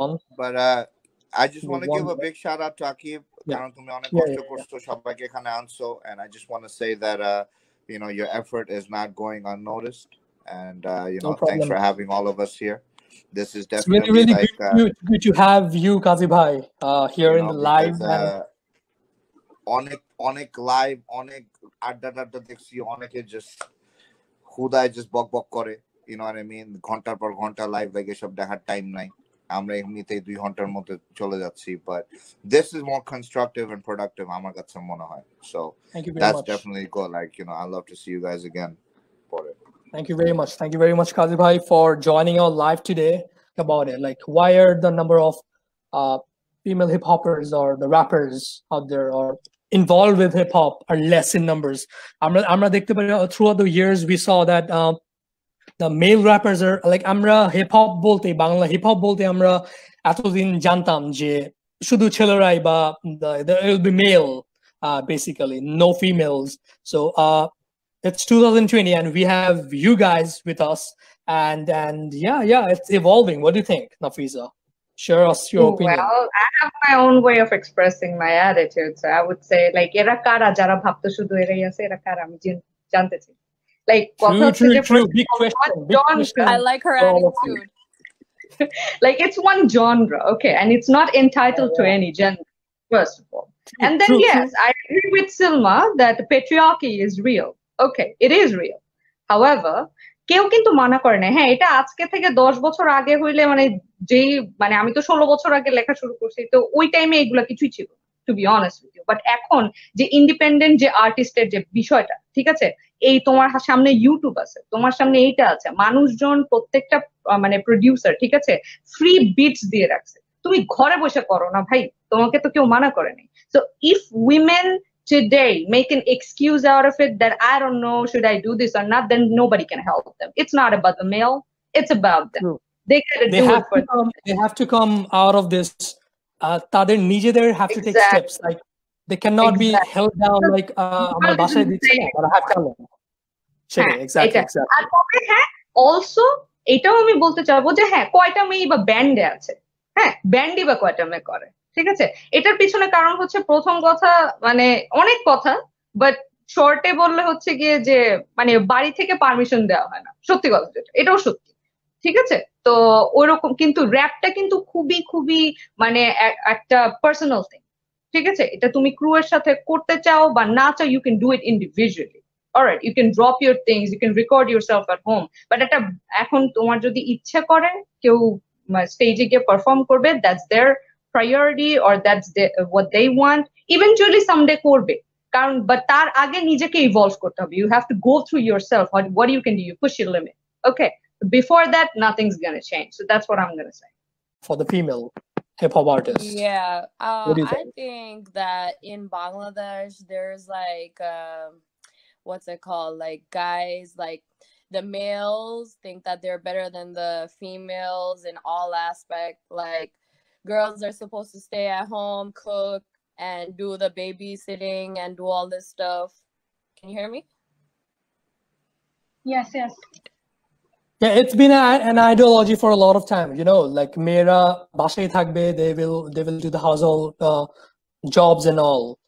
on. But uh, I just Move want to give on. a big shout out to Akib. Yeah. কারণ তুমি অনেক Yeah, কষ্ট yeah, yeah. করছো সবাইকে এখানে আনছো and I just want to say that uh, you know your effort is not going unnoticed and uh, you No know thanks problem. for having all of us here. This is It's really, definitely really like good, uh, good, good to have you, Kazi Bhai, uh, here you in know, the live. because, and uh, অনেক অনেক live অনেক আড্ডা টাড্ডা দেখছি অনেকে just হুদায় just বক বক করে you know I mean ঘন্টার পর ঘন্টা লাইভ লাইক এসব দেখার টাইম নাই আমরা এমনিতেই দুই ঘন্টার মধ্যে চলে যাচ্ছি but this is more constructive and productive আমার কাছে মনে হয় so that's definitely go like you know I love to see you guys again পরে Thank you very much. Thank you very much, Kazi for joining our live today about it. Like, why are the number of uh, female hip hoppers or the rappers out there or involved with hip hop are less in numbers? I'm, I'm throughout the years, we saw that uh, the male rappers are like আমরা hip hop বলতে Bangla hip hop বলতে আমরা এতদিন জানতাম যে শুধু ছেলেরাই বা the, the, it will be male uh, basically no females so uh, it's 2020 and we have you guys with us and and yeah yeah it's evolving what do you think nafisa share us your opinion Well, I have my own way of expressing my attitude. So I would say, like, এরা কারা যারা ভাবতো শুধু এরাই আছে এরা কারা আমি জেন- জানতে like true true true big question big genre, question I like her attitude. like it's one genre, okay, and it's not entitled to any gender. First of all, True, and then true, yes, true. I agree with Silma that patriarchy is real. Okay, it is real. However, কেউ কিন্তু মানা করে না হ্যাঁ এটা আজকে থেকে দশ বছর আগে হইলে মানে যেই মানে আমি তো ষোলো বছর আগে লেখা শুরু করছি তো ওই টাইমে এগুলা কিছুই ছিল to be honest with you but এখন যে ইন্ডিপেন্ডেন্ট যে আর্টিস্টের যে বিষয়টা ঠিক আছে এই তোমার হা- সামনে ইউটিউব আছে তোমার সামনে এইটা আছে মানুষজন প্রত্যেকটা আহ, মানে প্রডিউসার ঠিক আছে ফ্রি বিটস দিয়ে রাখছে তুমি ঘরে বসে করো না ভাই তোমাকে তো কেউ মানা করেনি so if women today make an excuse out of it that I don't know should I do this or not, then nobody can help them. It's not about the male, it's about them. True. They gotta they do it have for to come they have to come out of this uh তাদের নিজেদের have to take Exactly. steps like they cannot exactly. be held down like uh আমার বাসায় দিচ্ছে না সেটাই আর তবে হ্যাঁ also এটাও আমি বলতে চাইব যে হ্যাঁ কয়টা মেয়ে বা ব্যান্ডে আছে? হ্যাঁ ব্যান্ডই বা কয়টা মেয়ে করে? ঠিক আছে? এটার পিছনে কারণ হচ্ছে প্রথম কথা মানে অনেক কথা বাট শর্টে বললে হচ্ছে গিয়ে যে মানে বাড়ি থেকে পারমিশন দেওয়া হয় না। সত্যি কথা যেটা এটাও সত্যি। ঠিক আছে? তো ওইরকম কিন্তু র্যাপটা কিন্তু খুবই খুবই মানে একটা পার্সোনাল থিং ঠিক আছে এটা তুমি ক্রু এর সাথে করতে চাও বা না চাও you can do it individually alright you can drop your things you can record yourself at home but একটা এখন তোমার যদি ইচ্ছে করে কেউ স্টেজে গিয়ে পারফর্ম করবে that's their priority or that's what they want eventually someday করবে কারণ বাট তার আগে নিজেকে ইভলভ করতে হবে you have to go through yourself what you can do you push your limit okay before that nothing's gonna change so that's what i'm gonna say for the female hip hop artists Yeah, uh, What do you I think? think that in Bangladesh there's like um, what's it called? Like guys, like the males think that they're better than the females in all aspect. Like girls are supposed to stay at home, cook, and do the babysitting and do all this stuff. Can you hear me? Yes, yes yeah it's been a, an ideology for a lot of time you know like mera bashay thakbe they will they will do the household uh, jobs and all.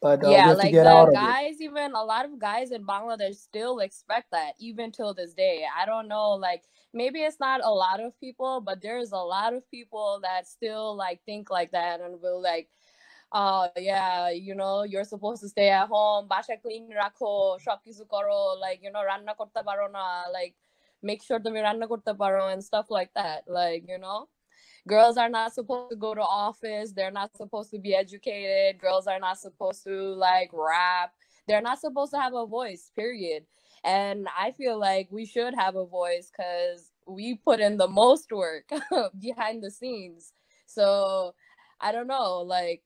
But uh, yeah like the guys even a lot of guys in bangladesh still expect that even till this day. I don't know like maybe it's not a lot of people but there's a lot of people that still like think like that and will like oh yeah you know you're supposed to stay at home basha clean rakho shop kichu koro like you know ranna korte parona like make sure তুমি রান্না করতে পারো and stuff like that, like you know. Girls are not supposed to go to office. They're not supposed to be educated. Girls are not supposed to like rap. They're not supposed to have a voice, period. And I feel like we should have a voice because we put in the most work behind the scenes. So I don't know, like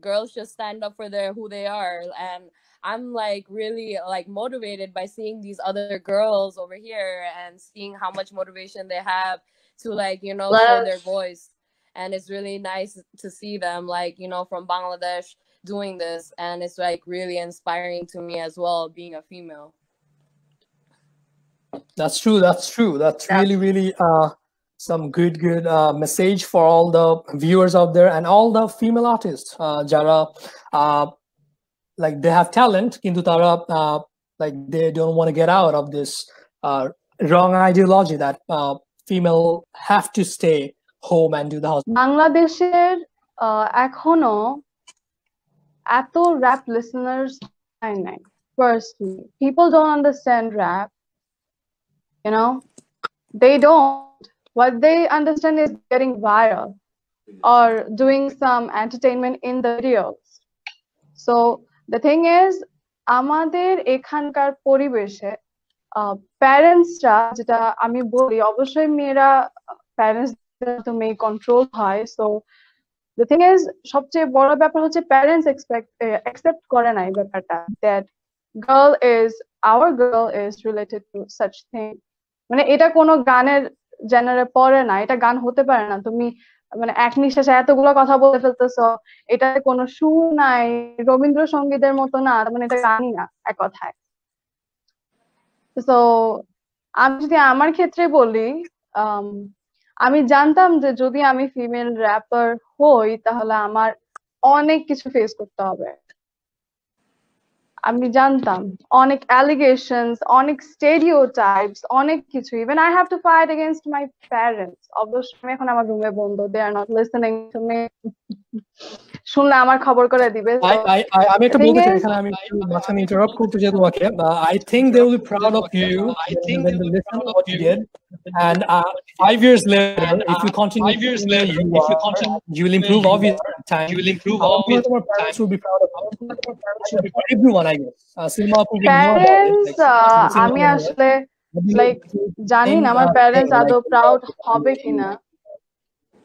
girls should stand up for their who they are. And I'm like really like motivated by seeing these other girls over here and seeing how much motivation they have to like you know show their voice and it's really nice to see them like you know from bangladesh doing this and it's like really inspiring to me as well being a female That's true. That's true. That's Yeah. really, really uh, some good good uh, message for all the viewers out there and all the female artists uh, jara uh, like they have talent কিন্তু তারা uh, like they don't want to get out of this uh, wrong ideology that uh, female have to stay home and do the house বাংলাদেশের আহ, এখনো এত rap listeners হয় নাই firstly people don't understand rap you know they don't what they understand is getting viral or doing some entertainment in the videos so the thing is, আমাদের এখানকার পরিবেশে প্যারেন্টসরা যেটা আমি বলি, অবশ্যই মেয়েরা প্যারেন্টস তো মেয়ে কন্ট্রোল হয়। সো দ্য থিং ইজ সবচেয়ে বড় ব্যাপার হচ্ছে প্যারেন্টস এক্সপেক্ট অ্যাকসেপ্ট করে না এই ব্যাপারটা that girl is our girl is related to such thing মানে এটা কোনো গানের জেনারে পড়ে না, এটা গান হতে পারে না। তুমি মানে এক নিঃশ্বাসে এতগুলো কথা বলে ফেলতেছ এটাতে কোনো সুর নাই, রবীন্দ্রসঙ্গীতের মতো না মানে এটা গানই না, এক কথায়। তো আমি যদি আমার ক্ষেত্রে বলি, আমি জানতাম যে যদি আমি ফিমেল র্যাপার হই, তাহলে আমার অনেক কিছু ফেস করতে হবে। আমি জানতাম। অনেক অ্যালিগেশনস অনেক স্টেরিওটাইপস অনেক কিছু। Even I have to fight against my parents অবশ্যই আমি এখন আমার রুমে বন্ধ। They are not listening to me শুনলে আমার খবর করে দিবে I, I, I, আমি একটা বলতে চাই এখানে আমি মাঝখানে ইন্টারাপ্ট করতে চাই তোমাকে I think they will be proud of you I think they will listen what you did and uh, five years later if you continue five years later, you if you continue you will improve obviously time you will improve মনে হয় obviously তোমার parents will be proud of you parents everyone I guess uh, Silma Silma আমি আসলে But জানি না আমার uh, parents আদৌ proud হবে কিনা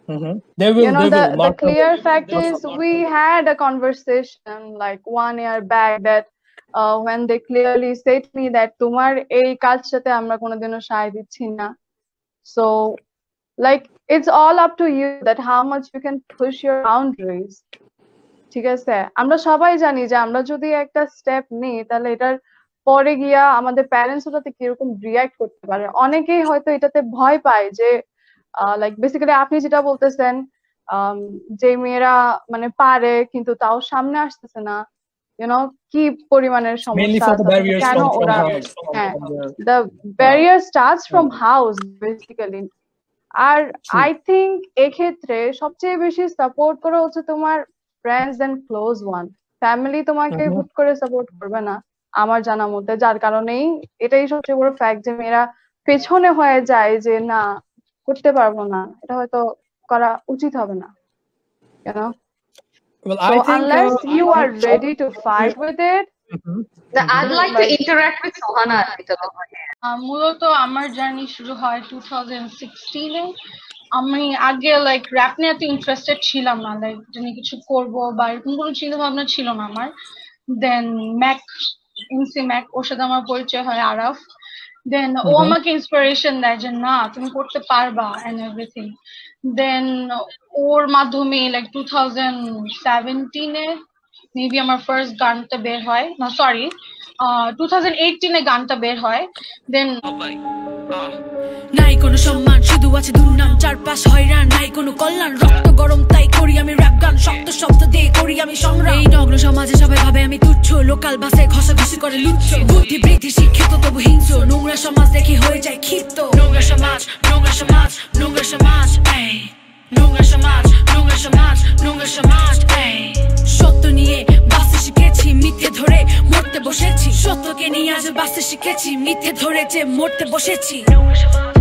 Mhm. they will you know they the, will the mark up- fact is we had a conversation like one year back that uh, when they clearly said to me that তোমার এই কাজটাতে আমরা কোনোদিনও সায় দিচ্ছি না so like it's all up to you that how much you can push your boundaries ঠিক আছে আমরা সবাই জানি যে আমরা যদি একটা স্টেপ নিই তাহলে এটার পরে গিয়া আমাদের প্যারেন্টস ওটাতে কীরকম রিয়াক্ট করতে পারে অনেকেই হয়তো এটাতে ভয় পায় যে লাইক বেসিক্যালি আপনি যেটা বলতেছেন যে মেয়েরা মানে পারে কিন্তু তাও সামনে আসতেছে না ইউনো কি পরিমাণের সমস্যা কেন ওরা হ্যাঁ the barrier starts from house basically. আর আই থিঙ্ক এক্ষেত্রে সবচেয়ে বেশি সাপোর্ট করা হচ্ছে তোমার friends and close one family তোমাকে Mhm. হুট করে সাপোর্ট করবে না আমার জানা মতে যার কারণেই এটাই সবচেয়ে বড় ফ্যাক্ট যে মেয়েরা পেছনে হয়ে যায় যে না করতে পারব না। এটা হয়তো করা উচিত হবে না you know? Well so I think unless uh, you are ready to fight with it Mhm. The- I'd like to interact with Sohana a little. আহ, মূলত আমার জার্নি শুরু হয় টু থাউজেন্ড সিক্সটিনে আমি আগে লাইক র্যাপ নিয়ে এত ইন্টারেস্টেড ছিলাম না লাইক যিনি কিছু করব বা এরকম কোনো চিন্তা ভাবনা ছিল না আমার। দেন ম্যাক ইনসি ম্যাক ওর সাথে আমার পরিচয় হয় আরাফ। দেন ও Mhm. আমাকে ইন্সপিরেশন দেয় যে না তুমি করতে পারবা এন্ড এভরিথিং দেন ওর মাধ্যমে লাইক টু থাউজেন্ড সেভেন্টিনে মেবি আমার ফার্স্ট গানটা বের হয় না সরি টু থাউজেন্ড এইটিনে গানটা বের হয় দেন নাই কোনো সম্মান, শুধু আছে দুর্নাম, চারপাশ হয়রান, নাই কোনো কল্যাণ, রক্ত গরম, তাই করি আমি র‍্যাপ গান, শক্ত শব্দ দিয়ে করি আমি সংগ্রাম। এই নগ্ন সমাজে সবাই ভাবে আমি তুচ্ছ, লোকাল বাসে ঘষাঘষি করে লুচ্ছ। বুদ্ধি বৃদ্ধি শিক্ষিত, তবু হিংস্র, নোংরা সমাজ দেখে হয়ে যায় ক্ষিপ্ত। নোংরা সমাজ নোংরা সমাজ নোংরা সমাজ, এই। নোংরা সমাজ নোংরা সমাজ নোংরা সমাজ সত্য নিয়ে বাঁচতে শিখেছি মিথ্যে ধরে মরতে বসেছি। সত্যকে নিয়ে আজ বাঁচতে শিখেছি মিথ্যে ধরে যে মরতে বসেছি। নোংরা সমাজ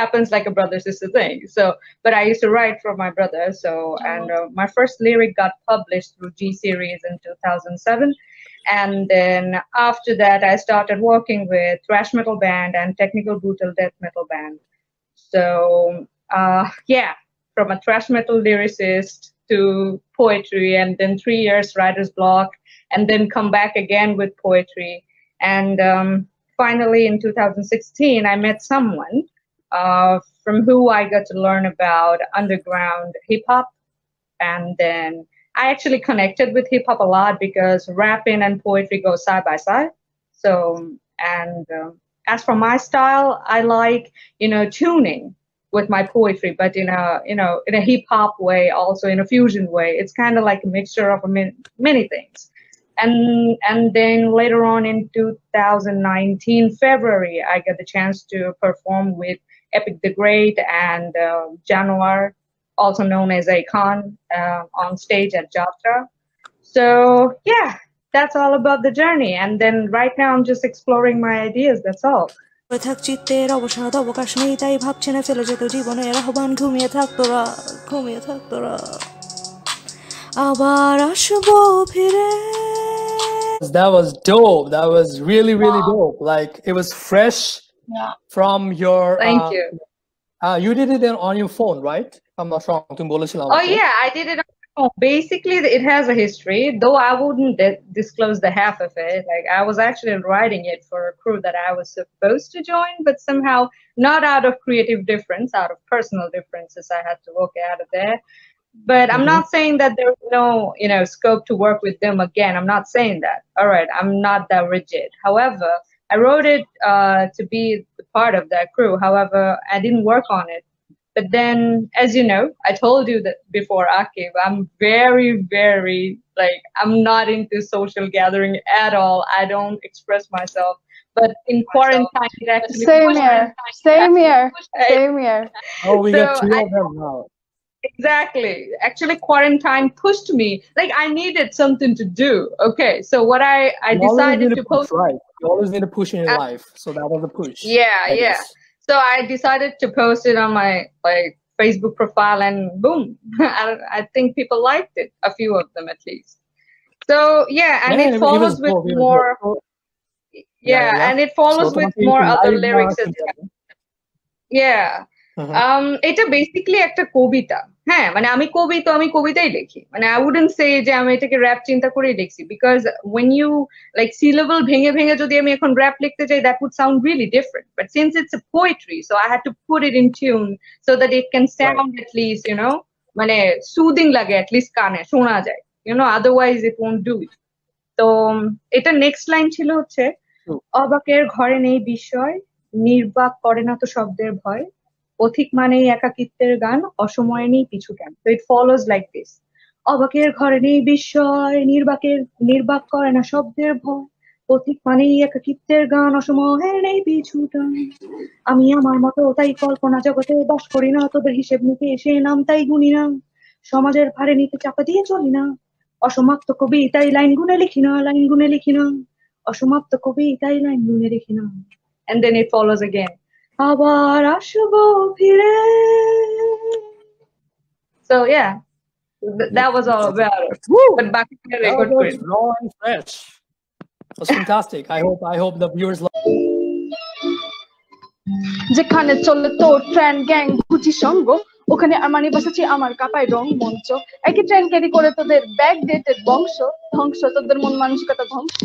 happens like a brother sister thing. So, but I used to write for my brother. So, and uh, my first lyric got published through G Series in 2007. And then after that, I started working with thrash metal band and technical brutal death metal band. So, uh, yeah, from a thrash metal lyricist to poetry, and then three years writer's block, and then come back again with poetry. And um, finally, in 2016, I met someone uh, from who I got to learn about underground hip hop. And then I actually connected with hip hop a lot because rapping and poetry go side by side. So, and um, as for my style, I like, you know, tuning with my poetry, but in a, you know, in a hip hop way, also in a fusion way. It's kind of like a mixture of a min- many things. And and then later on in 2019 February, I got the chance to perform with Epic the Great and uh, Januar, also known as Akon, uh, on stage at Jatra. So yeah, that's all about the journey. And then right now I'm just exploring my ideas. That's all. পড়ে থাক চিত্তের অবসাদ অবকাশ নেই তাই ভাবছে না ফেলে যেত জীবনের আহ্বান ঘুমিয়ে থাক তোরা ঘুমিয়ে থাক তোরা আবার আসবো ফিরে That was dope. That was really, really Wow. dope. Like it was fresh yeah. from your thank uh, you uh, you did it on your phone right i'm not wrong oh yeah i did it Oh, basically, it has a history, though I wouldn't disclose the half of it. Like I was actually writing it for a crew that I was supposed to join, but somehow not out of creative difference, out of personal differences, I had to walk out of there. But mm -hmm. I'm mm-hmm. not saying that there's no, you know, scope to work with them again. I'm not saying that. All right, I'm not that rigid. However, I wrote it uh, to be part of that crew. However, I didn't work on it. But then, as you know, I told you that before, Akib, I'm very, very like I'm not into social gathering at all. I don't express myself. But in quarantine, it actually Same here. Same here. Same here. Oh, we got two of them now. Exactly. Actually, quarantine pushed me. Like I needed something to do. Okay, so what I I You always decided to post. right? You always need a push in your Uh, life. So that was a push. Yeah, I yeah. guess. So I decided to post it on my like Facebook profile, and boom, I, I think people liked it. A few of them at least. So yeah, and Yeah, it it follows was with dope, it was more. dope. Yeah, Yeah, yeah. and it So follows with তোমাকে more একটু other live lyrics বানাতে as well. হবে। Yeah. Mhm. Um, এটা basically একটা কবিতা হ্যাঁ মানে আমি কবি তো আমি কবিতাই লিখি। মানে আই উডেন্ট সে যে আমি এটাকে র্যাপ চিন্তা করেই লিখছি। Because when you like syllable ভেঙে ভেঙে যদি আমি এখন র্যাপ লিখতে চাই that would sound really different but since it's a poetry so I had to put it in tune so that it can sound at least you know মানে soothing লাগে at least কানে শোনা যায়। You know otherwise it won't do it তো এটা next line ছিল হচ্ছে. অবাকের ঘরে নেই বিস্ময় নির্বাক করে না তো শব্দের ভয়। পথিক মানেই একাকিত্বের গান, অসময়ে নেই পিছু কেন? তো ইট ফলোজ লাইক দিস অবাকের ঘরে নেই বিস্ময়, নির্বাকের, নির্বাক করে না শব্দের ভয়। পথিক মানেই একাকিত্বের গান, অসময়ে নেই পিছু আমি আমার মতো, তাই কল্পনা জগতে বাস করি না। তোদের হিসেব নিতে এসে নাম তাই গুনি না। সমাজের ভারে নিতে চাপা দিয়ে চলি না। অসমাপ্ত কবি, তাই লাইন গুনে লিখি না, লাইন গুনে লিখি না। অসমাপ্ত কবি, তাই লাইন গুনে লিখি না। And then it follows again. আবার আসবো ফিরে so yeah th- that was all about it Woo! but back to the That record was queen. raw and fresh. It was fantastic. I hope I hope the viewers love যেখানে চলে তোর train gang Gucci সঙ্গ ওখানে আমানি বসেছি আমার কাপায় রং মঞ্চ। একই train carry করে তোদের ব্যাক ডেটেড বংশ, ধ্বংস, তোদের মন মানসিকতা ধ্বংস।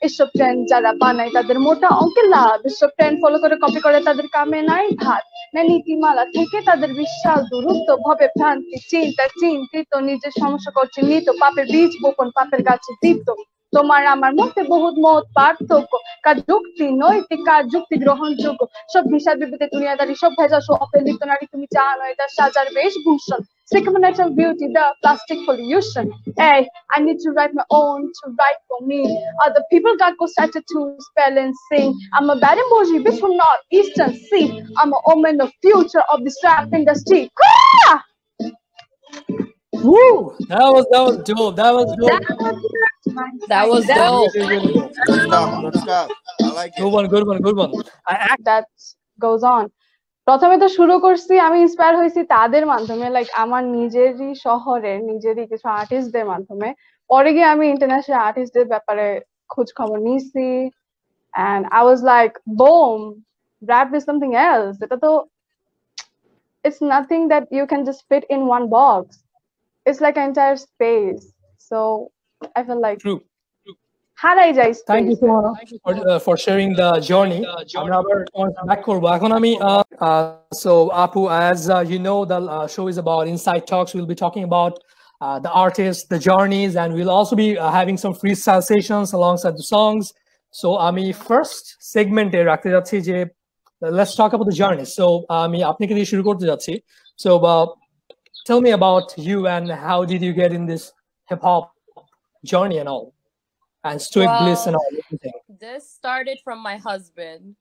এসব ট্রেন যারা বানায় তাদের মোটা অঙ্কের লাভ। এসব ট্রেন ফলো করে কপি করে তাদের কামে নাই ভাত। না নীতিমালা থেকে তাদের বিশাল দূরত্ব ভবে ভ্রান্তি, চিন্তা, চিন্তিত, নিজের সমস্যা করছে নিত পাপের বীজ বপন পাপের গাছে দীপ্ত। তোমার আমার মধ্যে বহুত মত পার্থক্য কার যুক্তি নৈতিক কার যুক্তি গ্রহণযোগ্য সব হিসাব বিবৃতি দুনিয়াদারি সব ভেজা সো অপেলিত নারী তুমি জানো এটা সাজার বেশভূষণ Sycamore beauty, the plastic pollution. Hey, I need to write my own to write for me. Other people got go started to spell and sing. I'm a bad emoji, bitch from North Eastern Sea. I'm a omen of future of this rap industry. Ah! Woo! That was that was dope. That was dope. That was That- dope. Really, really dope. Good stuff. Good stuff. I like Good it. one, good one, good one. I act that goes on প্রথমে তো শুরু করছি আমি inspire হয়েছি তাদের মাধ্যমে like আমার নিজেরই শহরের নিজেরই কিছু আর্টিস্টদের মাধ্যমে পরে গিয়ে আমি ইন্টারন্যাশনাল আর্টিস্টদের ব্যাপারে খোঁজ খবর নিয়েছি and I was like boom rap is something else এটা তো it's nothing that you can just fit in one box it's like an entire space so I feel like true. হারাই যাই thank you space so A. Much for for sharing the journey আমরা আবার back করবো এখন আমি so আপু as uh, you know the uh, show is about inside talks we'll be talking about uh, the artists the journeys and we'll also be uh, having some freestyle sessions alongside the songs so আমি first সেগমেন্টে রাখতে যাচ্ছি যে let's talk about the journey so আমি আপনাকে দিয়ে শুরু করতে যাচ্ছি so uh, tell me about you and how did you get in this hip hop journey and all and stoic bliss and all everything this started from my husband.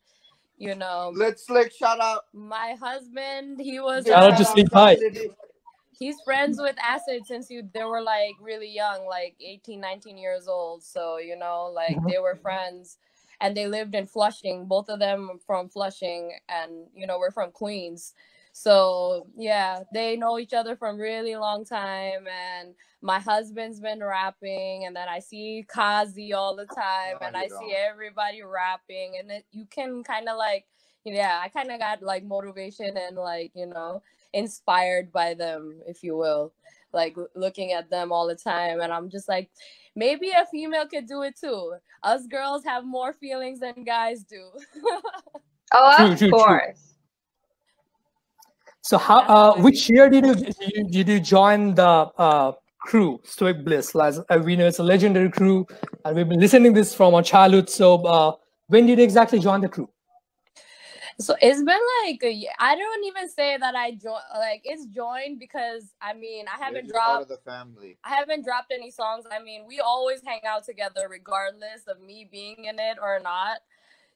You know, Let's like shout out. my husband, he was Shout out to Sleep High. he's friends with Acid since you they were like really young, like 18, 19 years old. So, you know, like Mhm. they were friends and they lived in Flushing, both of them from Flushing and you know, we're from Queens. So yeah, they know each other from really long time and my husband's been rapping and then I see Kazi all the time No, and I see don't. everybody rapping and it, you can kind of like yeah, I kind of got like motivation and like, you know, inspired by them, if you will. Like looking at them all the time, and I'm just like, maybe a female could do it too. Us girls have more feelings than guys do. Oh, of true, true. course. So how uh, which year did you, did you did you join the uh, crew Stoic Bliss? Like uh, we know it's a legendary crew, and we've been listening this from our childhood. So uh, when did you exactly join the crew? so it's been like. I don't even say that I joined. Like it's joined because I mean I haven't You're part of dropped. the family. I haven't dropped any songs. I mean we always hang out together regardless of me being in it or not.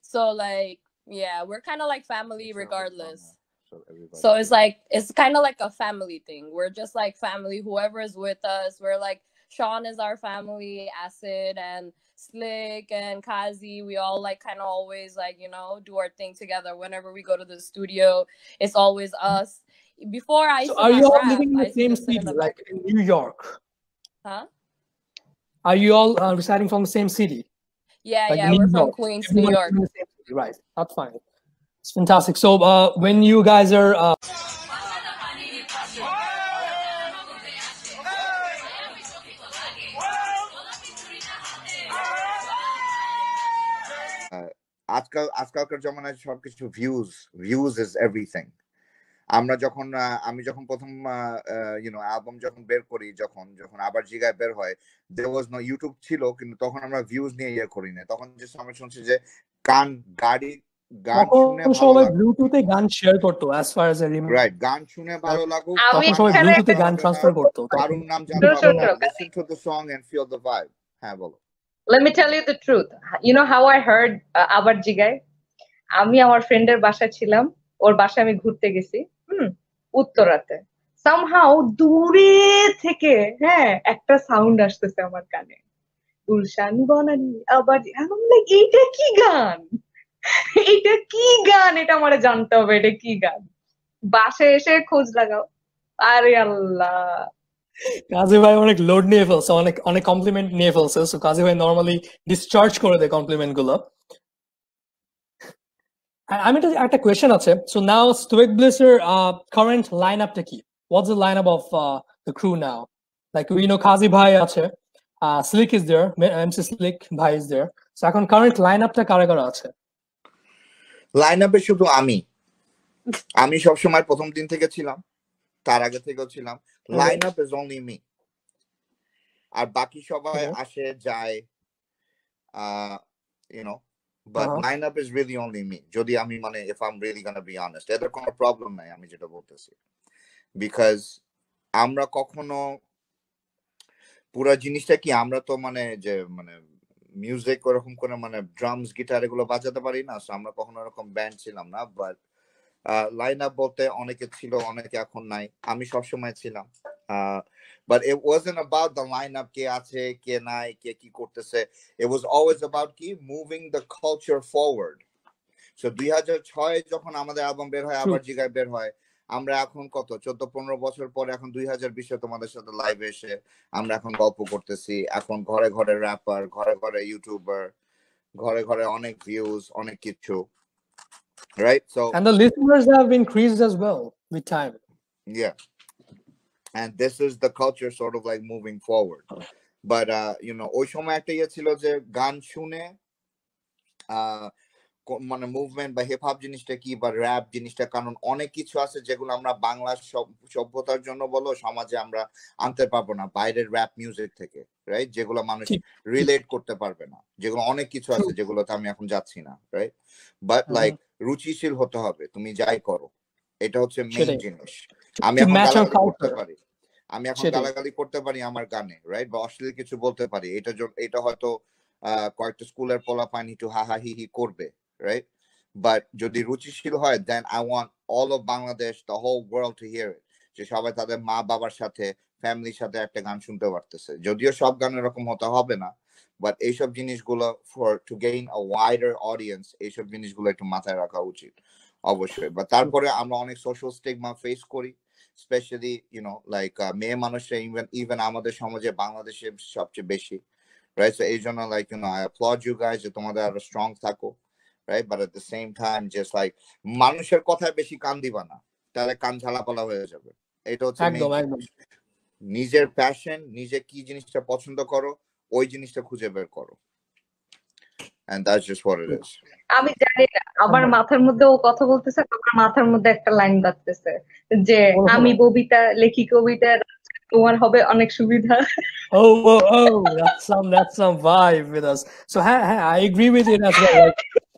So like yeah, we're kind of like family It's not regardless. Summer, So, everybody So it's like it's kind of like a family thing. We're just like family. Whoever is with us, we're like Sean is our family, Acid and Slick and Kazi. We all like kind of always like you know do our thing together. Whenever we go to the studio, it's always us. Before I So are you all rap. living in the used to same just in city, like in New York? Huh? Are you all uh, residing from the same city? Yeah, Like yeah, New we're from Queens, New York. in the right? That's fine. It's fantastic. So uh, when you guys are uh, আজকাল আজকালকার জমানায় সবকিছু views views is everything আমরা যখন আমি যখন প্রথম YONO album যখন বের করি যখন যখন আবার জিগায় বের হয় দে ওয়াজ নো ইউটিউব ছিল কিন্তু তখন আমরা ভিউজ নিয়ে ইয়ে করি না তখন যে আমরা শুনছি যে কান গাড়ি গান শুনে সবাই ব্লুটুথে গান শেয়ার করতো as far as I remember right গান শুনে ভালো লাগুক। আমি তখন সবাই ব্লুটুথে গান ট্রান্সফার করতো কারুর নাম জানতে True, হবে true, না listen to the song and feel the vibe হ্যাঁ বলো। Let me tell you the truth. You know how I heard uh, আবার জিগায় আমি আমার ফ্রেন্ডের বাসায় ছিলাম। ওর বাসায় আমি ঘুরতে গেছি। হুম উত্তরাতে। সামহাও দূরে থেকে হ্যাঁ একটা সাউন্ড আসতেছে আমার কানে। গুলশান বনানি আবার লাইক এইটা কি গান? এটা কি গান? এটা আমার জানতে হবে, এটা কি গান? বাসে এসে খোঁজ লাগাও। আরে আল্লাহ। কাজী ভাই অনেক লোড নিয়ে ফেলছে, অনেক অনেক কমপ্লিমেন্ট নিয়ে ফেলছে। সো কাজী ভাই নর্মালি ডিসচার্জ করে দেয় কমপ্লিমেন্টগুলো আমি একটা একটা কোয়েশ্চেন আছে। সো নাও স্টোইক ব্লিসের কারেন্ট লাইন আপটা কি? What's the line up of the crew now like we know Kazi ভাই আছে Slick is there MC Slick ভাই ইজ দেয়ার সো এখন কারেন্ট লাইন আপটা কারা কারা আছে? লাইন আপে শুধু আমি। আমি সবসময় প্রথম দিন থেকে ছিলাম তার আগে থেকেও ছিলাম। Line up is only me আর বাকি সবাই আসে যায় you know but. Line up is really only me যদি আমি মানে if I am really gonna be honest এদের কোনো প্রবলেম নাই আমি যেটা বলতেছি। বিকজ আমরা কখনো পুরো জিনিসটা কি আমরা তো মানে যে মানে মিউজিক ওরকম করে মানে ড্রামস গিটার এগুলো বাজাতে পারি না আমরা কখনো এরকম ব্যান্ড ছিলাম না বাট লাইন আপ বলতে অনেকে ছিল অনেকে এখন নাই আমি সবসময় ছিলাম but it wasn't about the lineup কে আছে কে নাই কে কি করতেছে it was always about কি moving the culture forward. So দুই হাজার ছয় যখন আমাদের অ্যালবাম বের হয় আবার জিগায় বের হয় আমরা এখন কত চোদ্দ পনেরো বছর পরে এখন দুই হাজার বিশে তোমাদের সাথে লাইভে এসে আমরা এখন গল্প করতেছি এখন ঘরে ঘরে র্যাপার ঘরে ঘরে ইউটিউবার ঘরে ঘরে অনেক ভিউজ অনেক কিছু right so and the listeners have increased as well with time Yeah. And this is the culture sort of like moving forward. But you know ওই সময় একটা ইয়ে ছিল যে গান শুনে আহ মানে মুভমেন্ট বা হিপ হপ জিনিসটা কি বা র্যাপ জিনিসটা কারণ অনেক কিছু আছে যেগুলো আমরা বাংলার সভ- সভ্যতার জন্য বলো সমাজে আমরা আনতে পারব না বাইরের র্যাপ মিউজিক থেকে রাইট যেগুলো মানুষ রিলেট করতে পারবে না যেগুলো অনেক কিছু আছে যেগুলোতে আমি এখন যাচ্ছি না রাইট বাট লাইক রুচিশীল হতে হবে তুমি যাই করো এটা হচ্ছে মেইন জিনিস। আমি এখন গালাগালি করতে পারি আমি এখন গালাগালি করতে পারি আমার গানে রাইট বা অশ্লীল কিছু বলতে পারি এটা এটা হয়তো আহ, কয়েকটা স্কুলের পোলা পানি একটু হি করবে রাইট বাট যদি রুচিশীল হয় then I want all of Bangladesh the whole world to hear it যে সবাই তাদের মা বাবার সাথে ফ্যামিলির সাথে একটা গান শুনতে পারতেছে। যদিও সব গান এরকম হতে হবে না বাট এইসব জিনিসগুলো for to gain a wider audience এইসব জিনিসগুলো একটু মাথায় রাখা উচিত, অবশ্যই। বা তারপরে আমরা অনেক সোশ্যাল স্টিগমা ফেস করি স্পেশালি ইউনো লাইক মেয়ে মানুষরা ইভেন ইভেন আমাদের সমাজে বাংলাদেশে সবচেয়ে বেশি রাইট এই জন্য like you know I applaud you guys তোমাদের আরও স্ট্রং থাকো। Right but at the same time just like মানুষের কথায় বেশি কান দিবা না তাহলে কান ঝালাপালা হয়ে যাবে। এটা হচ্ছে একদম একদম। নিজের প্যাশন নিজে কি জিনিসটা পছন্দ করো ওই জিনিসটা খুঁজে বের করো। And that's just what it is আমি জানি না আমার মাথার মধ্যে ও কথা বলতেছে আমার মাথার মধ্যে একটা লাইন বাজতেছে যে আমি ববিতা লেখি কবিতা তোমার হবে অনেক সুবিধা। ও oh, oh, that's some that's some vibe with us. So ha, ha, I agree with it as well.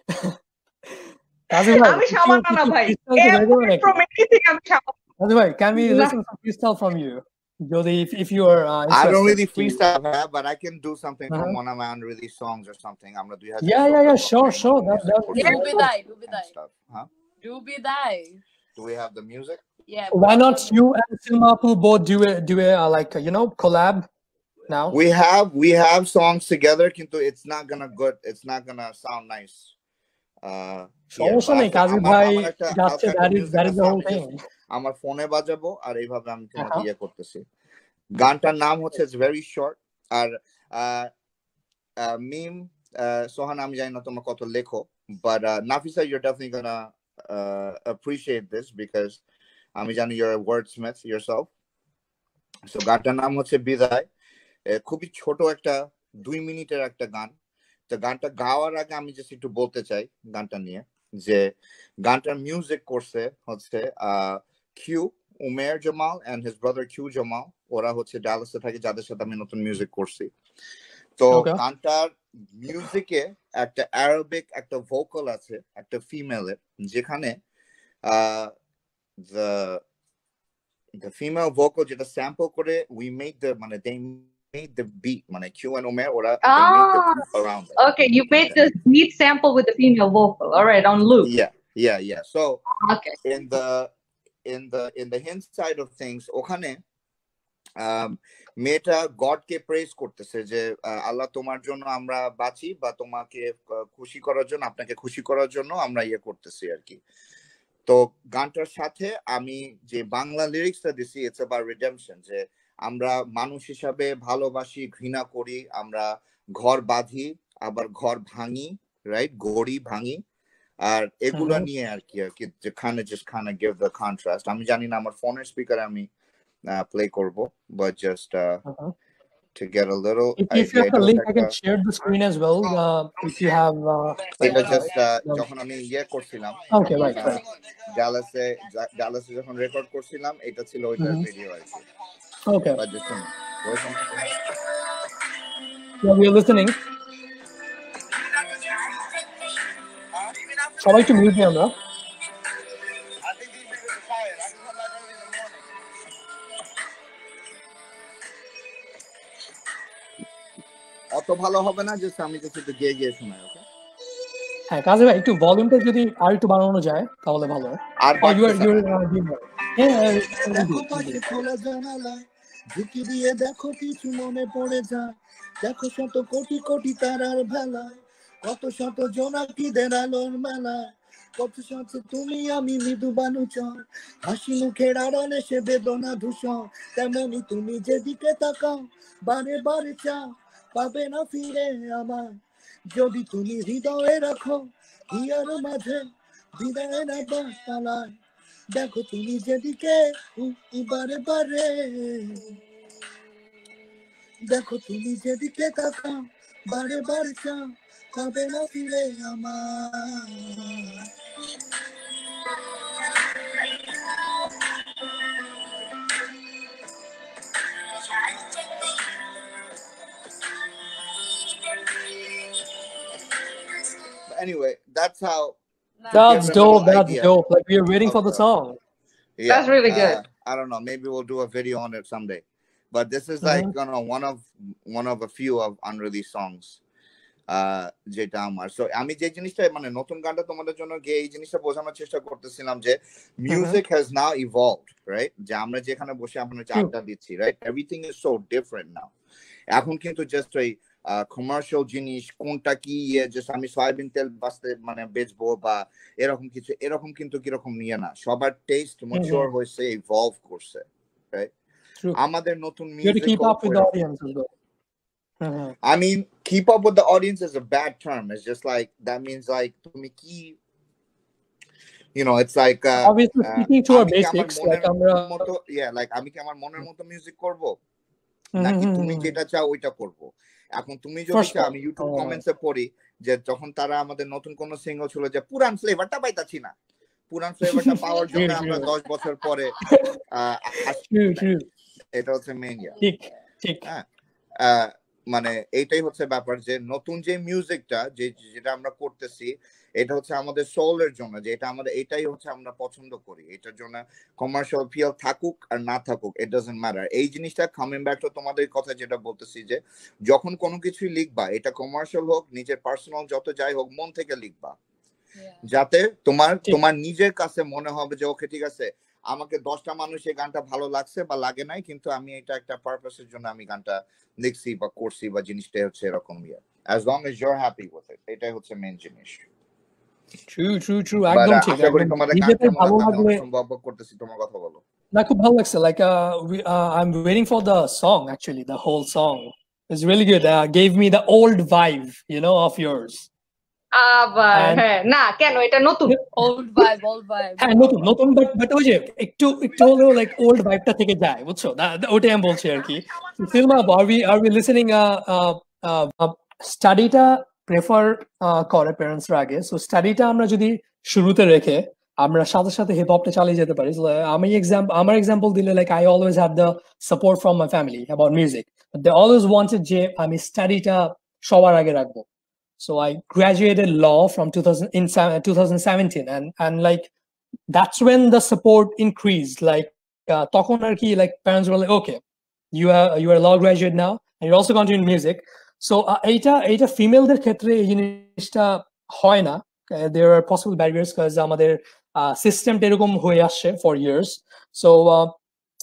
Like, Kazi bhai, আমি কিছু সাবানা না কিছু ভাই freestyle তো বের করবে নাকি? from anything আমি Shabana Kazi bhai, can we না listen some freestyle from you? Jodi, if, if you are uh, I don't interested, really please. freestyle, huh, but I can do something from Uh-huh. one of my unreleased songs or something. I'm gonna do Yeah, yeah, yeah, sure, sure. That, that, for Yeah, that, you do be that. die, do be and die, stuff. Huh? do be die. Do we have the music? Yeah, Why put not the you and Silmapu both do a do a uh, like uh, you know collab now? We have we have songs together, কিন্তু it's not gonna good. It's not gonna sound nice. সমস্যা but নেই কাজী ভাই যাচ্ছে আমার ফোনে বাজাবো আর এইভাবে আমি তোমাকে. ইয়ে করতেছি। গানটার নাম হচ্ছে ভেরি শর্ট আর মিম সোহান আমি জানি না তোমরা কত লেখো but Nafisa your definitely gonna appreciate this because আমি জানি ইউর ওয়ার্ড স্মিথ yourself. সো গানটার নাম হচ্ছে বিদায় খুবই ছোট একটা দুই মিনিটের একটা গান। তো গানটা গাওয়ার আগে আমি জাস্ট একটু বলতে চাই গানটা নিয়ে যে গানটার মিউজিক করছে হচ্ছে Q Umer Jamal and his brother Q Jamal. ওরা হচ্ছে ডালাসে থাকে যাদের সাথে আমি নতুন মিউজিক করছি। তো গানটার মিউজিকে একটা অ্যারোবিক একটা ভোকাল আছে একটা ফিমেলের যেখানে the the যেটা sample করে উই মেক the মানে they made the beat মানে Q and Omer ওরা they made the Ah, beat around it okay, you made the beat sample with the female vocal. All right, on loop. yeah yeah yeah so Okay. in the in the in the hint side of things ওখানে মেয়েটা গডকে press করতেছে যে আল্লাহ তোমার জন্য আমরা বাঁচি বা তোমাকে খুশি করার জন্য আপনাকে খুশি করার জন্য আমরা ইয়ে করতেছি আর কি তো গানটার সাথে আমি যে বাংলা লিরিক্সটা দিছি ইটস অ্যাবাউট রিডেমশন যে আমরা মানুষ হিসাবে ভালোবাসি ঘৃণা করি আমরা ঘর বাঁধি আবার ঘর ভাঙি রাইট গড়ি ভাঙি আর এগুলা. নিয়ে আর কি আর কি খানে জাস্ট খানে গিভ দ্য কন্ট্রাস্ট আমি জানি না আমার ফোনের স্পিকারে আমি প্লে করব but just to get a little If, you have the link, I can share the screen as well. Uh, if you have, uh, এটা uh, জাস্ট um, যখন আমি ইয়ে করছিলাম okay, right, right. ডালাসে ডালাসে যখন রেকর্ড করছিলাম এটা ছিল ওইটার. ভিডিও আর কি Okay, But just a minute. Wait a minute. yeah, we are listening. সবাই একটু মিউট আমরা অত ভালো হবে না জাস্ট আমি কিছু একটু গিয়ে গিয়ে শোনাই ওকে হ্যাঁ কাজে ভাই একটু ভলিউমটা যদি আর একটু বাড়ানো যায় তাহলে ভালো হয়। আর Oh, you are বাড়তেছে you ঝুঁকি দিয়ে দেখো কিছু মনে পড়ে যায়। দেখো শত কোটি কোটি তারার ভেলায়, কত শত জোনাকিদের আলোর মেলায়। কত শত তুমি আমি মৃদু বালুচর, হাসি মুখের আড়ালে সে বেদনা ধূসর। তেমনি তুমি যেদিকে তাকাও, বারে বারে চাও, পাবে না ফিরে আমার যদি তুমি হৃদয়ে রাখো, হিয়ার মাঝে হৃদয়ে না পালায়। দেখো তুমি যেদিকে উ- উ বারে বারে দেখো তুমি যেদিকে তাকাও বারে বারে চাও কবে না ফিরে আমার Anyway, that's how That's give them an dope. That's idea dope. Like we are waiting of for the the- song. Yeah, That's really good. uh, I don't know. Maybe we'll do a video on it someday. But this is like you know one of one of a few of unreleased songs. Uh, যেটা আমার so আমি যে জিনিসটা মানে নতুন গানটা তোমাদের জন্য গিয়ে এই জিনিসটা বোঝানোর চেষ্টা করতেছিলাম যে music has now evolved right যে আমরা যেখানে বসে আমরা হচ্ছে True. আড্ডা দিচ্ছি right everything is so different now এখন কিন্তু জাস্ট ওই কমার্শিয়াল জিনিস কোনটা কি ইয়ে জাস্ট আমি সয়াবিন তেল বাঁচতে মানে বেচবো বা এরকম কিছু এরকম কিন্তু কীরকম নিয়ে না। সবার টেস্ট ম্যাচিওর হয়েছে ইভলভ করছে আমাদের নতুন I mean keep up with audience bad term is just like that means like তুমি কি ইউ নো ইটস লাইক আমি কি আমার মনের মতো মিউজিক করব? নাকি তুমি যেটা চাও ওইটা করব? এখন তুমি যদি আমি ইউটিউব কমেন্টসে পড়ি যে যখন তারা আমাদের নতুন কোন সিঙ্গল ছিল যে পুরান ফ্লেভারটা পাইতাছি না। পুরান ফ্লেভারটা পাওয়ার জন্য আমরা. দশ বছর পরে. এটা হচ্ছে মেইন ঠিক ঠিক। হ্যাঁ মানে এইটাই হচ্ছে ব্যাপার যে নতুন যে মিউজিকটা যে যেটা আমরা করতেছি এটা হচ্ছে আমাদের সোলের জন্য যে এটা আমাদের এটাই হচ্ছে আমরা পছন্দ করি। এটার জন্য কমার্শিয়াল ফিল থাকুক আর না থাকুক ইট ডাজন্ট ম্যাটার এই জিনিসটা কামিং ব্যাক টু তোমাদের কথা যেটা বলতেছি যে যখন কোনো কিছুই লিখবা এটা কমার্শিয়াল হোক নিজের পার্সোনাল যত যাই হোক মন থেকে লিখবা। যাতে তোমার তোমার নিজের কাছে মনে হবে যে ওকে ঠিক আছে আমাকে দশটা মানুষ এই গানটা ভালো লাগছে বা লাগে নাই কিন্তু আমি এটা একটা পারপাসের জন্য আমি গানটা লিখছি বা করছি বা জিনিসটা হচ্ছে এরকম ইয়ে। As long as you're happy with it এটাই হচ্ছে মেন জিনিস। ট্রু ট্রু ট্রু But, একদম uh, ঠিক আশা করি একদম তোমাদের গান নিজেদের কেমন ভালো লাগবে আমি লাগলে অনেক বক বক করতেছি তোমার কথা বলো না খুব ভালো লাগছে like uh, we, uh I'm waiting for the song actually the whole song it's really good uh, gave me the old vibe you know of yours আবার And- হ্যাঁ না কেন এটা নতুন Old vibe, old vibe. হ্যাঁ নতুন নতুন but but ওই যে একটু একটু হলেও লাইক ওল্ড ভাইবটা থেকে যায় বুঝছো দা- দা- ওটাই আমি বলছি আর কি সিলমা আর উই আর উই লিসেনিং স্টাডিটা প্রেফার করে প্যারেন্টসরা আগে। সো স্টাডিটা আমরা যদি শুরুতে রেখে আমরা সাথে সাথে হিপ হপটা চালিয়ে যেতে পারি। আমি এক্সাম আমার এক্সাম্পল দিলে like I always have the support from my family about music they always wanted যে আমি স্টাডিটা সবার আগে রাখব। So I graduated law from two thousand in two thousand seventeen and and like that's when the support increase like তখন আর কি like parents বলে okay you are you are law graduate now and you also continue music continuing music. So uh, এইটা এইটা ফিমেলদের ক্ষেত্রে এই জিনিসটা হয় না Uh, there are possible barriers because আমাদের সিস্টেম এরকম হয়ে আসছে for years. So uh,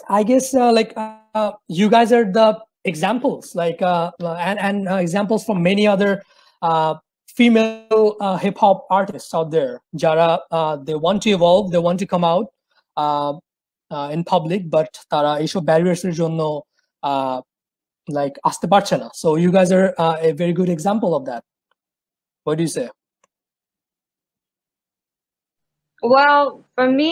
I guess uh, like uh, you guys are the examples, like uh, and and uh, examples from many other uh, female uh, hip hop artists out there. Jara, uh, they want to evolve, they want to come out uh, uh, in public, but তারা এইসব barriers এর জন্য uh, like আসতে পারছে না. So you guys are uh, a very good example of that. What do you say? Well, for me,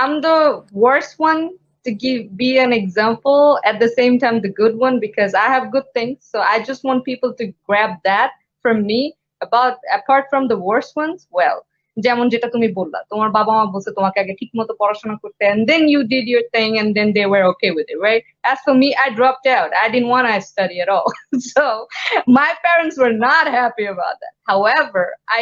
I'm the worst one to give be an example at the same time the good one because I have good things. So I just want people to grab that from me. About apart from the worst ones, well, যেমন যেটা তুমি বললা তোমার বাবা মা বলছে তোমাকে আগে ঠিক মতো পড়াশোনা করতে and then you did your thing and then they were okay with it right? As for me I dropped out. I didn't want to study at all. So my parents were not happy about that. However I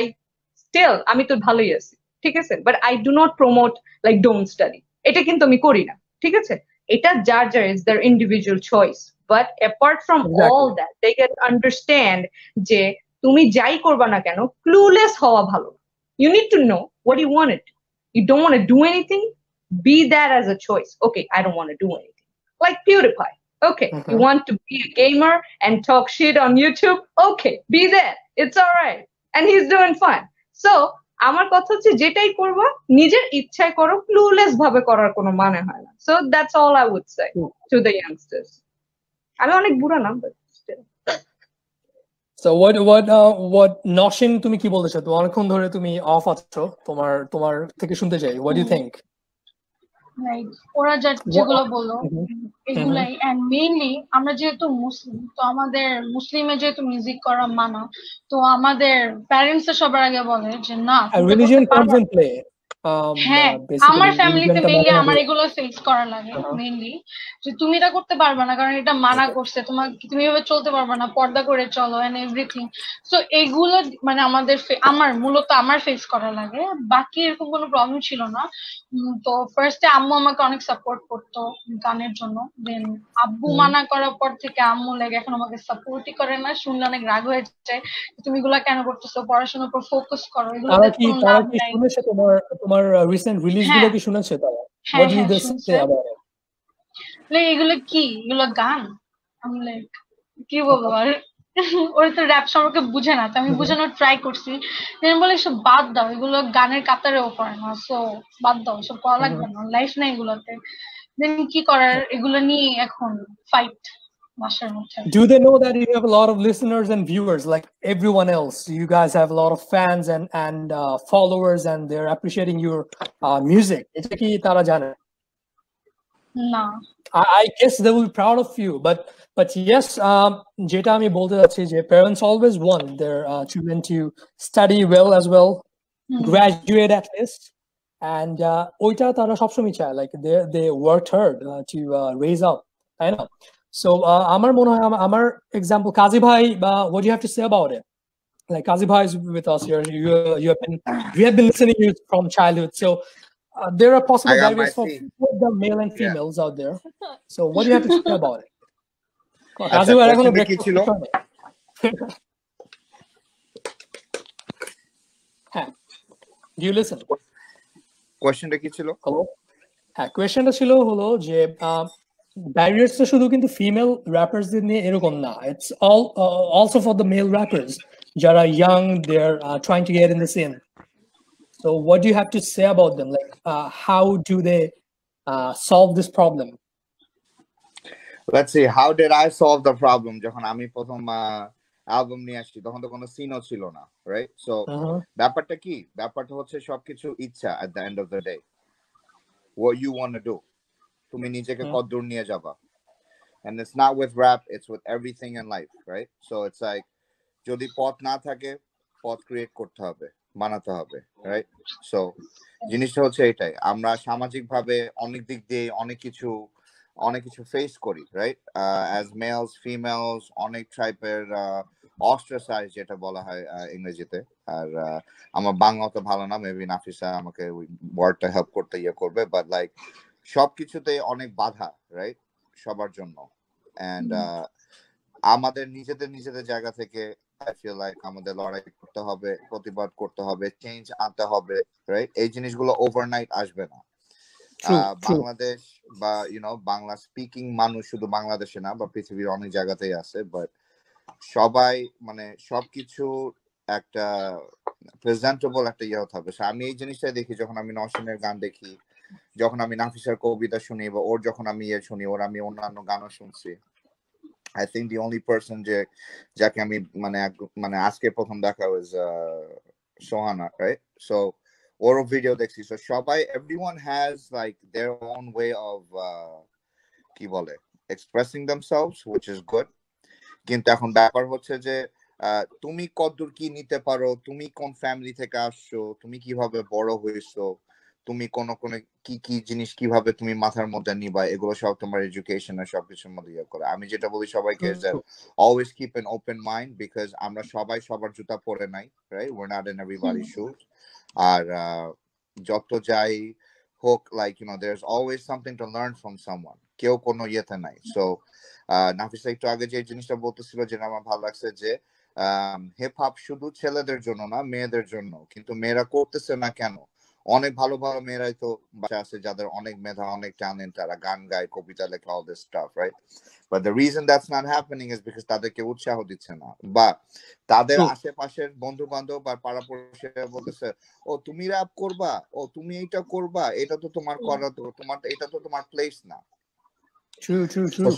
still আমি তো ভালোই আছি ঠিক আছে? But I do not promote like don't study এটা কিন্তু আমি করি না ঠিক আছে? এটা যার যার is there individual choice but apart from. All that they can understand যে তুমি যাই করবা না কেন ক্লুলেস হওয়া ভালো you need to know what you want it you don't want do anything B that as a choice okay I don't want do anything like purify Okay, you Mhm. want to be a gamer and talk shit on YouTube? Okay, be there. It's all right. And he's doing fine. So, আমার কথা হচ্ছে যেটাই করবা নিজের ইচ্ছায় করো clueless ভাবে করার কোনো মানে হয় না so that's all I would say True. Two the youngsters আমি অনেক বুড়া না but What what uh, what Nashin তুমি কি বলতে চাও অনেকক্ষণ ধরে তুমি অফ আছো তোমার তোমার থেকে শুনতে চাই। Do you think? ওরা যা যেগুলো বলল. এগুলাই। এন্ড মেইনলি আমরা যেহেতু মুসলিম তো আমাদের মুসলিমে যেহেতু মিউজিক করা মানা তো আমাদের প্যারেন্টস সবার আগে বলে যে না তুমি তো religion Um, হ্যাঁ uh, আমার ফ্যামিলিতে মেইনলি আমার এগুলো ফেস করা লাগে Uh-huh. মেইনলি যে তুমি এটা করতে পারবে না কারণ এটা মানা করছে। তোমার তুমি এভাবে চলতে পারবে না পর্দা করে চলো এন্ড এভরিথিং সো এগুলো মানে আমাদের আমার মূলত আমার ফেস করা লাগে। বাকি এরকম কোনো প্রবলেম ছিল না। তো ফার্স্টে আম্মু আমাকে অনেক সাপোর্ট করতো গানের জন্য। দেন আব্বু মানা করার পর থেকে আম্মু লাগে এখন আমাকে সাপোর্টই করে না। শুনলে অনেক রাগ হয়ে যায়। তুমি এগুলা কেন করতেছো? পড়াশোনার উপর ফোকাস করো। তোমার তোমার রিসেন্ট রিলিজগুলো হ্যাঁ। কি শুনেছে তারা? হ্যাঁ হ্যাঁ শুনছে। say about it? like এগুলো কি? এগুলো গান? আমি লাইক কি বলব? আর ওরা তো র্যাপ সম্পর্কে বুঝে না তো আমি। বোঝানোর ট্রাই করছি। আমি বলে এসব বাদ দাও এগুলো গানের কাতারেও পড়ে না সো বাদ দাও সব করা লাগবে না লাইফ নাই এগুলোতে। দেন কি করার? এগুলো নিয়ে এখন fight বাসার মধ্যে do they know that you have a lot of listeners and viewers like everyone else you guys have a lot of fans and and uh, followers and they're appreciating your uh, music এটা কি তারা জানে না I, I guess they will be proud of you but but yes um যেটা আমি বলতে যাচ্ছি যে parents always want their uh, children to study well as well hmm, graduate at least and uh, ওইটা তারা সবসময় চায় like they they worked hard uh, to uh, raise up তাই না so uh, আমার মনে হয় আমা- আমার example কাজী ভাই বা what do you have to say about it like Kazi Bhai is with us here you you have been we have been listening to you from childhood so uh, there are possible I got my barriers for seat. both the male and Yeah. females out there so what do you have to say about it আচ্ছা, কাজী ভাই এখনো question টা কি breakfast ছিল? করেনি। হ্যাঁ do you listen কোয়েশ্চেনটা কি ছিল হ্যালো হ্যাঁ কোয়েশ্চেনটা ছিল হলো যে ব্যারিয়ার্সটা শুধু কিন্তু ফিমেল র্যাপার্সদের নিয়ে এরকম না it's all also for the male rappers যারা young they are trying to get in the scene so what do have to say about them like how do they solve this problem let's see how did I solve the problem যখন আমি প্রথম album নিয়ে আসছি তখন তো কোনো সিনও ছিল না রাইট সো ব্যাপারটা কি ব্যাপারটা হচ্ছে সবকিছু ইচ্ছা at the end of the day what you want to do তুমি নিজেকে। কত দূর নিয়ে যাবা। And it's not with rap it's with everything in life right? So it's like যদি পথ না থাকে পথ ক্রিয়েট করতে হবে বানাতে হবে রাইট সো জিনিসটা হচ্ছে এটাই আমরা সামাজিক ভাবে অনেক দিক দিয়ে অনেক কিছু অনেক কিছু ফেস করি রাইট অ্যাজ মেলস ফিমেলস অনেক টাইপের অস্ট্রাসাইজ যেটা বলা হয় আহ, ইংরেজিতে। আর আহ, আমার বাংলা তো ভালো না মেবি নাফিসা আমাকে ওই ওয়ার্ডটা হেল্প করতে ইয়ে করবে বাট লাইক সবকিছুতে অনেক বাধা রাইট সবার জন্য। অ্যান্ড আমাদের নিজেদের নিজেদের জায়গা থেকে আই ফিল লাইক আমাদের লড়াই করতে হবে প্রতিবাদ করতে হবে চেঞ্জ আনতে হবে রাইট এই জিনিসগুলো ওভারনাইট আসবে না। বাংলাদেশ বা ইউনো বাংলা স্পিকিং মানুষ শুধু বাংলাদেশে না বা পৃথিবীর অনেক জায়গাতেই আছে বাট সবাই মানে সবকিছু একটা প্রেজেন্টেবল একটা ইয়ে হতে হবে। আমি এই জিনিসটাই দেখি যখন আমি নওশিনের গান দেখি যখন আমি নাফিসার কবিতা শুনি বা ওর যখন আমি ইয়ে শুনি, ওর আমি অন্যান্য গানও শুনছি। I think the only person যে, যাকে আমি মানে মানে আজকে প্রথম দেখা ওয়াজ সোহানা রাইট সো ওর ভিডিও দেখছি। সো সবাই everyone has like their own way of কি বলে expressing themselves which is good কিন্তু এখন ব্যাপার হচ্ছে যে তুমি কতদূর কি নিতে পারো? তুমি কোন ফ্যামিলি থেকে আসছো? তুমি কীভাবে বড় হয়েছো? তুমি কোন কোন কি কি জিনিস কীভাবে তুমি মাথার মধ্যে নিবা এগুলো সব তোমার এডুকেশন আর সবকিছুর মধ্যে ইয়ে করে। আমি যেটা বলি সবাইকে always keep an open mind because আমরা সবাই সবার জুতা পরে নাই right we're not in everybody shoes আর যত যাই হোক like you know there is always something to learn from someone কেউ কোনো ইয়েতে নাই। সো নাফিসা একটু আগে যে জিনিসটা বলতেছিল যেটা আমার ভালো লাগছে যে হিপ হপ শুধু ছেলেদের জন্য না মেয়েদের জন্য। কিন্তু মেয়েরা করতেছে না কেন? অনেক ভালো ভালো মেয়েরাই তো বাসা আছে যাদের অনেক মেধা অনেক ট্যালেন্ট তারা গান গায় কবিতা লেখা all this stuff right but the reason that's not happening is because তাদেরকে উৎসাহ দিচ্ছে না। বা তাদের. আশেপাশের বন্ধু বান্ধব বা পাড়া পড়শিরা বলতেছে ও তুমি র্যাপ করবা? ও তুমি এইটা করবা? এটা তো তোমার করা তো তোমার এটা তো তোমার প্লেস না।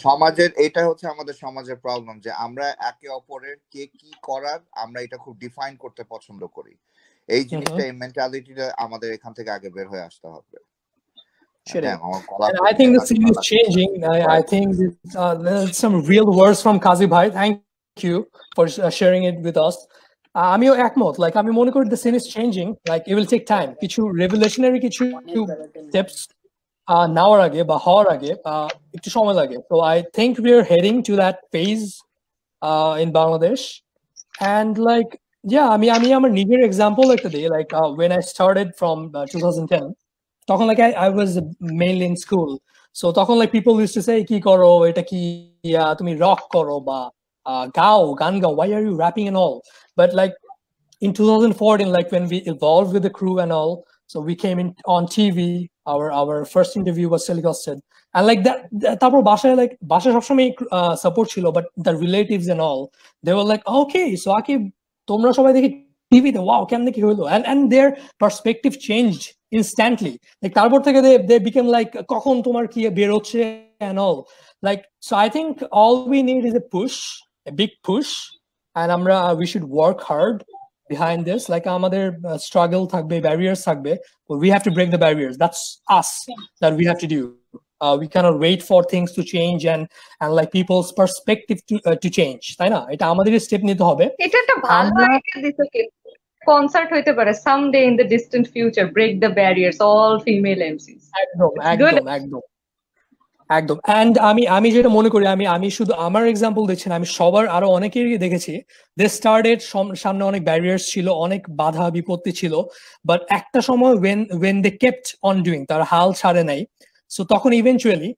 সমাজের এটা হচ্ছে আমাদের সমাজের প্রবলেম যে আমরা একে অপরের কে কি করার আমরা এটা খুব ডিফাইন করতে পছন্দ করি। এই জিনিসটা এই মেন্টালিটিটা আমাদের এখান থেকে আগে বের হয়ে আসতে হবে। হ্যাঁ, I think the scene is changing. I, I think uh, some real words from Kazi Bhai. Thank you for uh, sharing it with us. Uh, আমিও একমত। লাইক আমি মনে করি the scene is changing like it will take time কিছু revolutionary কিছু steps uh, নেওয়ার আগে বা হওয়ার আগে একটু সময় লাগে। তো I think we are heading to that phase in Bangladesh and like yeah আমি আমি আমার নিজের example একটা দিই like uh, when I started from uh, 2010 তখন like I, I was mainly in school so তখন like people used to say কি করো এটা কি আহ, তুমি রক করো বা uh, গাও গান গাও why are you rapping and all but like in 2014 like when we evolved with the crew and all so we came in on TV our our first interview was telecasted and like that that- তারপর বাসায় like বাসায় সবসময় support ছিল but the relatives and all they were like okay so Akib তোমরা সবাই দেখি টিভিতে wow কেমনে কি হইল? And and their perspective change instantly like তারপর থেকে দে দে বিকেম লাইক কখন তোমার কি বেরোচ্ছে and all like so I think all we need is a push a big push and আমরা we should work hard behind this. Like, আমাদের uh, struggle থাকবে, barriers থাকবে we have to break the barriers. That's us that we have to do. uh, we cannot wait for things to change and and like people's perspective to uh, to change তাই না এটা আমাদের step নিতে হবে এটা একটা ভালো আমরা- আইডিয়া দিছো কনসার্ট হইতে পারে someday in the distant future break the barriers all female MCs একদম good. একদম একদম একদম এন্ড আমি আমি যেটা মনে করি আমি আমি শুধু আমার এক্সাম্পল দেখছি না আমি সবার আরো অনেকেরই দেখেছি দে স্টার্টেড সামনে অনেক ব্যারিয়ার্স ছিল অনেক বাধা বিপত্তি ছিল বাট একটা সময় when when they kept on doing তারা হাল ছাড়ে নাই সো তখন ইভেনচুয়ালি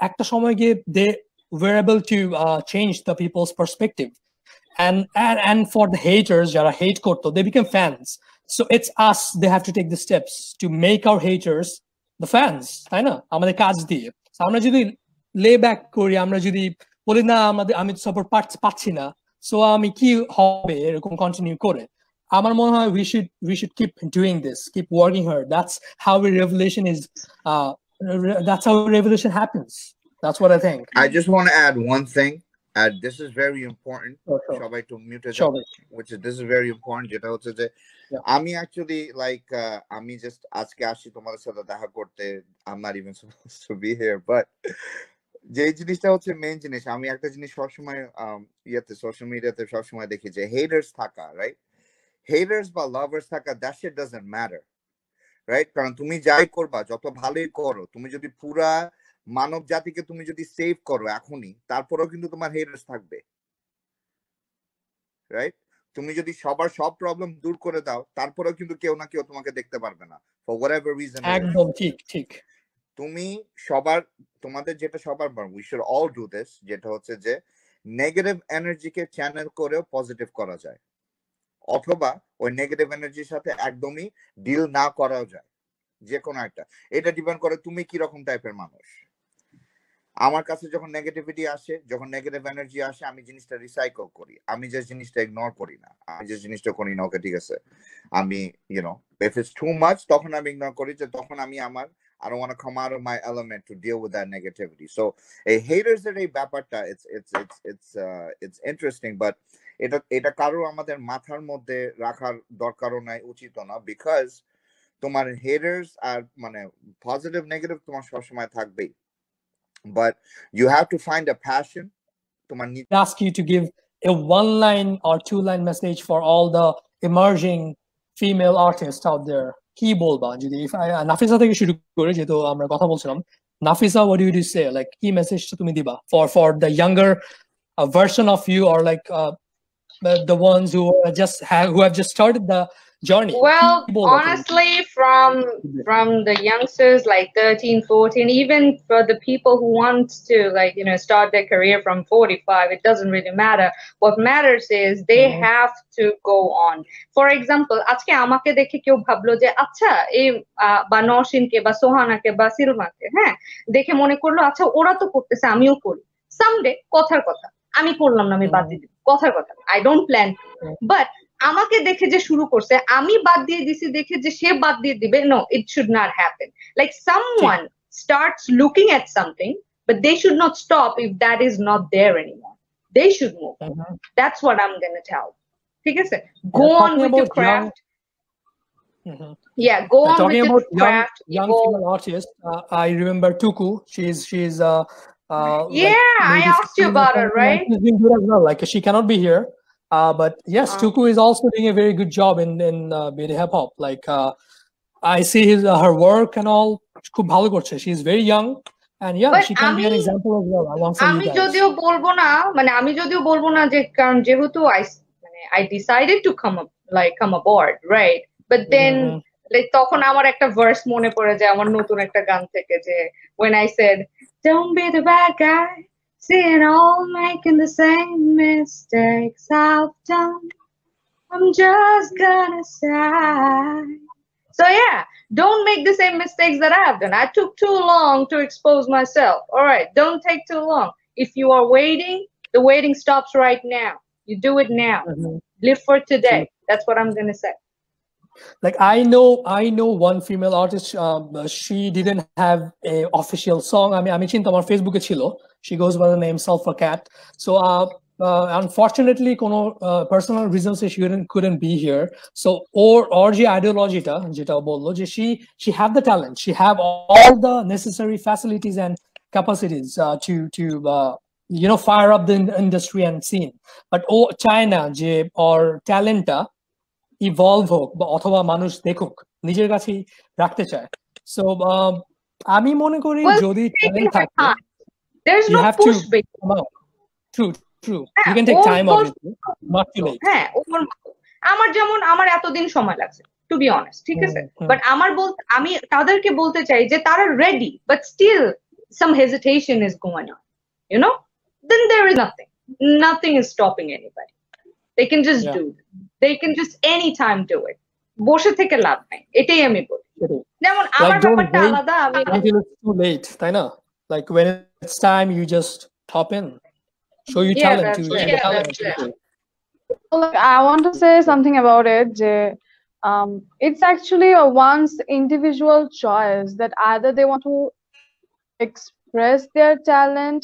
একটা সময় গিয়ে দে were able to uh, change the people's perspective and and and for the haters যারা hate করতো they became fans so it's us they have to take the steps to make our haters the fans তাই না আমাদের কাজ দিয়ে So আমরা যদি লে ব্যাক করি আমরা যদি বলি না আমাদের আমি সাপোর্ট পাচ্ছি না সো আমি কি হবে এরকম কন্টিনিউ করে আমার মনে হয় we should we should keep doing this keep working hard that's how a revolution is uh re- that's how a revolution happens that's what i think I just want to add one thing. And this is very important. Sure, sure. সবাই to mute it Sure. which is this is very important যেটা হচ্ছে যে Yeah. আমি actually like আমি just আজকে আসছি তোমাদের সাথে দেখা করতে I am not even suppose two B here but যে জিনিসটা হচ্ছে মেইন জিনিস আমি একটা জিনিস সবসময় um, ইয়েতে সোশ্যাল মিডিয়াতে সবসময় দেখি যে হেটার্স থাকা রাইট হেটার্স বা লাভার্স থাকা that shit doesn't matter right কারণ তুমি যাই করবা যত ভালোই করো তুমি যদি পুরা মানব জাতিকে তুমি যদি সেভ করো এখনই তারপরেও কিন্তু তোমার হেটার্স থাকবে। রাইট তুমি যদি সবার সব প্রবলেম দূর করে দাও তারপরেও কিন্তু কেউ না কেউ তোমাকে দেখতে পারবে না ফর হোয়াট এভার রিজন একদম ঠিক ঠিক। তুমি সবার তোমাদের যেটা সবার we should all do this যেটা হচ্ছে যে নেগেটিভ এনার্জিকে চ্যানেল করেও পজিটিভ করা যায়। অথবা ওই নেগেটিভ এনার্জির সাথে একদমই ডিল না করাও যায় যে কোনো একটা। এটা ডিপেন্ড করে তুমি কি রকম টাইপের মানুষ। আমার কাছে যখন নেগেটিভিটি আসে যখন নেগেটিভ এনার্জি আসে আমি জিনিসটা রিসাইকেল করি। আমি যে জিনিসটা ইগনোর করি না। আমি যে জিনিসটা করি না ওকে ঠিক আছে? আমি you know if it's too much তখন আমি ইগনোর করি যে তখন আমি আমার I don't want to come out of my element to deal with that negativity. So এই ব্যাপারটা it's it's it's it's uh, it's interesting but এটা এটা কারও আমাদের মাথার মধ্যে রাখার দরকারও নাই উচিত না বিকজ তোমার হেটার্স আর মানে পজিটিভ নেগেটিভ তোমার সবসময় থাকবেই but you have to find a passion তোমার ask you to give a one line or two line message for all the emerging female artists out there কি বলবা যদি নাফিসা থেকে শুরু করে যেহেতু আমরা কথা বলছিলাম Nafisa what do you say like কি মেসেজটা তুমি দিবা for for the younger uh, version of you or like uh, the, the ones who are just have who have just started the journey Well, কি বলবা তুমি? honestly, from from the youngsters like 13, 14, even for the people who want to like you know start their career from 45, it doesn't really matter. What matters is they Mhm. have to go on. For example, আজকে আমাকে দেখে কেউ ভাবলো যে আচ্ছা এই আহ, বা নরসিনকে বা সোহানাকে বা সিরুমাকে হ্যাঁ দেখে মনে করলো আচ্ছা ওরা তো করতেছে আমিও করি সামডে কথার কথা আমি করলাম না আমি বাদ দিয়ে দিলাম কথার কথা আই ডোন্ট প্ল্যান বাট আমাকে দেখে যে শুরু করছে আমি বাদ দিয়ে দিছি দেখে যে সে বাদ দিয়ে দিবে no it should not happen like someone starts looking at something but they should not stop if that is not there anymore they should move Mhm. That's what I am gonna টেল ঠিক আছে গো Yeah, on talking with your about young- craft Mhm. Yeah, go Uh, on talking with about the young craft. young evolve. female artists, uh, I remember Tuku. She's she's uh, uh like Yeah, I maybe asked you 16 or about her, something, and right? She's doing good as well. Like she cannot be here, uh, but yes, Uh, Tuku is also doing a very good job in in uh, beauty hip hop. Like uh, I see his uh, her work and all. খুব ভালো করছে. She's very young, and yeah, But she can be an আমি example as well alongside আমি you guys. যদিও বলবো না মানে আমি যদিও বলবো না যে কারণ যেহেতু আই মানে I decided to come up like come aboard right but then Mhm. Like তখন আমার একটা ভার্স মনে পড়ে যায় আমার নতুন একটা গান থেকে যে when I said don't be the bad guy. Seeing all making the same mistakes I've done. I'm just gonna sigh. So yeah don't make the same mistakes that I have done. I took too long to expose myself. All right don't take too long. If you are waiting the waiting stops right now. You do it now. Mhm. live for today. That's what I'm gonna say like i know i know one female artist um, she didn't have a official song i mean আমি চিন্তা আমার ফেসবুকে ছিল she goes by the name Sulfur Cat so uh, uh, unfortunately কোনো uh, personal reasons she couldn't couldn't be here so or or যে ideology টা যেটা বললো যে she she have the talent she have all the necessary facilities and capacities uh, to to uh, you know fire up the in- industry and scene but ও চায় না যে or talent টা evolve হোক বা অথবা মানুষ দেখুক নিজের কাছেই রাখতে চায়। সো আমি মনে করি যদি taking ট্যালেন্ট থাকে there's you no have to back come out. True true you হ্যাঁ, can take or obviously not too late. হ্যাঁ আমার যেমন আমার এতদিন সময় লাগছে টু বি অনেস্ট ঠিক আছে। বাট আমার বলতে আমি তাদেরকে বলতে চাই যে তারা ready but still some hesitation is going on you know then there is nothing nothing is stopping anybody they can just. Do they can just any time do it বসে থেকে লাভ নাই এটাই আমি বলি সেটাই। যেমন আমার don't ব্যাপারটা wait আলাদা আমি until it's too late তাই না like when it's time you just hop in show your Yeah, talent that's to right. the Yeah, talent that's to right. people. Like, I want to say something about it. Je, um, it's actually a one's individual choice that either they want to express their talent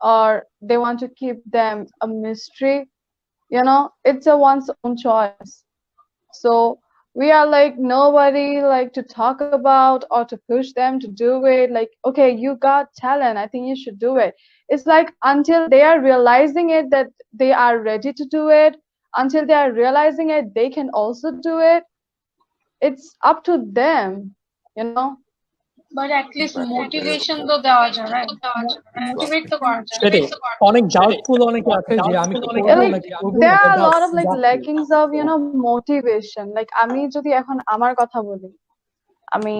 or they want to keep them a mystery. you know, it's a one's own choice. So we are like nobody like to talk about or to push them to do it. Like, okay, you got talent. I think you should do it. It's like until they are realizing it that they are ready to do it, until they are realizing it, they can also do it. It's up to them, you know. But at least motivation তো দেওয়া যায় right motivate তো করা যায় সেটাই অনেক doubtful অনেকে আছে যে আমি কি করবো, Yeah, like like, করবো, there are a without lot of like doubt. lackings of you know motivation like আমি যদি এখন আমার কথা বলি আমি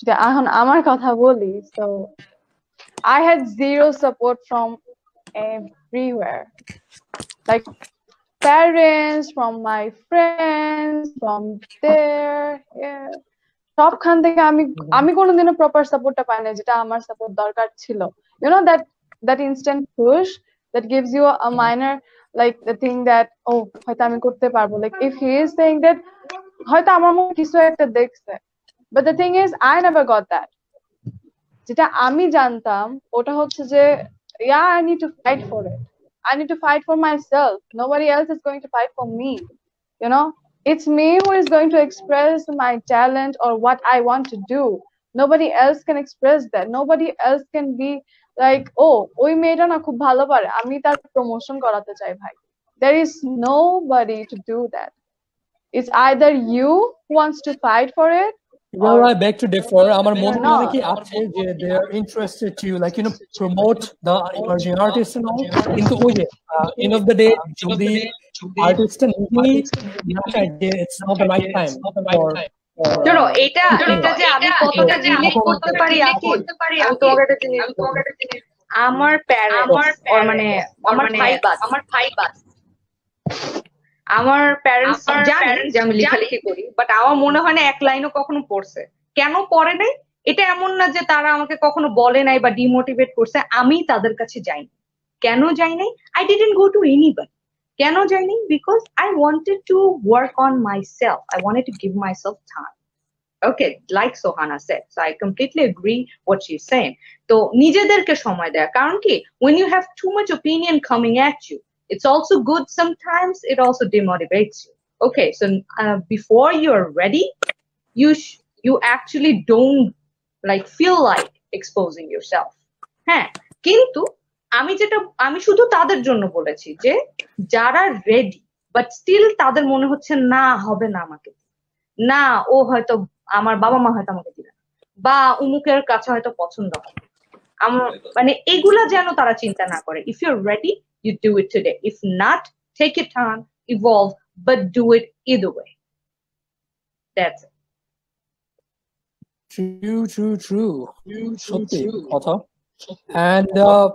যদি এখন আমার কথা বলি so I had zero support from everywhere like parents from my friends from there here সবখান থেকে আমি আমি কোনোদিনও প্রপার সাপোর্টটা পাই না যেটা আমার সাপোর্ট দরকার ছিল। You know that that instant push that gives you a minor like the thing that ও হয়তো আমি করতে পারব। Like if he is thing that হয়তো আমার মধ্যে কিছু একটা দেখছে। But the thing is I never got that যেটা আমি জানতাম ওটা হচ্ছে যে yeah I need to fight for it I need to fight for myself nobody else is going to fight for me you know it's me who is going to express my talent or what I want to do nobody else can express that nobody else can be like oh ওই মেয়েটা না খুব ভালো পারে আমি তার promotion করাতে চাই ভাই there is nobody to do that it's either you who wants to fight for it Well, I beg to differ. আমার মনে. অনেকে আছে যে they are interested to like you know promote the emerging artists and all. কিন্তু ওই যে uh, end of the day যদি artist নিজেই না চায় যে it's not the right time for শোনো uh, এটা এটা যে আমি কতটা করতে পারি আমি তোমাকে একটা জিনিস। আমার প্যারেন্টস মানে আমার ভাই বাস আমার ভাই বাস আমার প্যারেন্টস জানে যে আমি লেখালেখি করি বাট আমার মনে হয় না এক লাইনও কখনো পড়ছে। কেন পড়ে নাই? এটা এমন না যে তারা আমাকে কখনো বলে নাই বা ডিমোটিভেট করছে আমি তাদের কাছে যাইনি। কেন যাই নাই I didn't go to anybody কেন যাইনি? Because I wanted to work on myself I wanted to give myself time okay like sohana said so i completely agree what she's saying তো নিজেদেরকে সময় দেয়া। কারণ কি? When you have too much opinion coming at you it's also good sometimes it also demotivates you Okay, so uh, before you're ready, you you actually don't like feel like exposing yourself. হ্যাঁ কিন্তু আমি যেটা আমি শুধু তাদের জন্য বলেছি যে যারা রেডি বাট স্টিল তাদের মনে হচ্ছে না হবে না আমাকে না ও হয়তো আমার বাবা মা হয়তো আমাকে দিবে। বা উমুকের কাছে হয়তো পছন্দ হবে মানে এগুলা যেন তারা চিন্তা না করে if your ready you do it today. If not, take your time, evolve, but do it either way. That's it. True, true, true. true, true, true. And uh, uh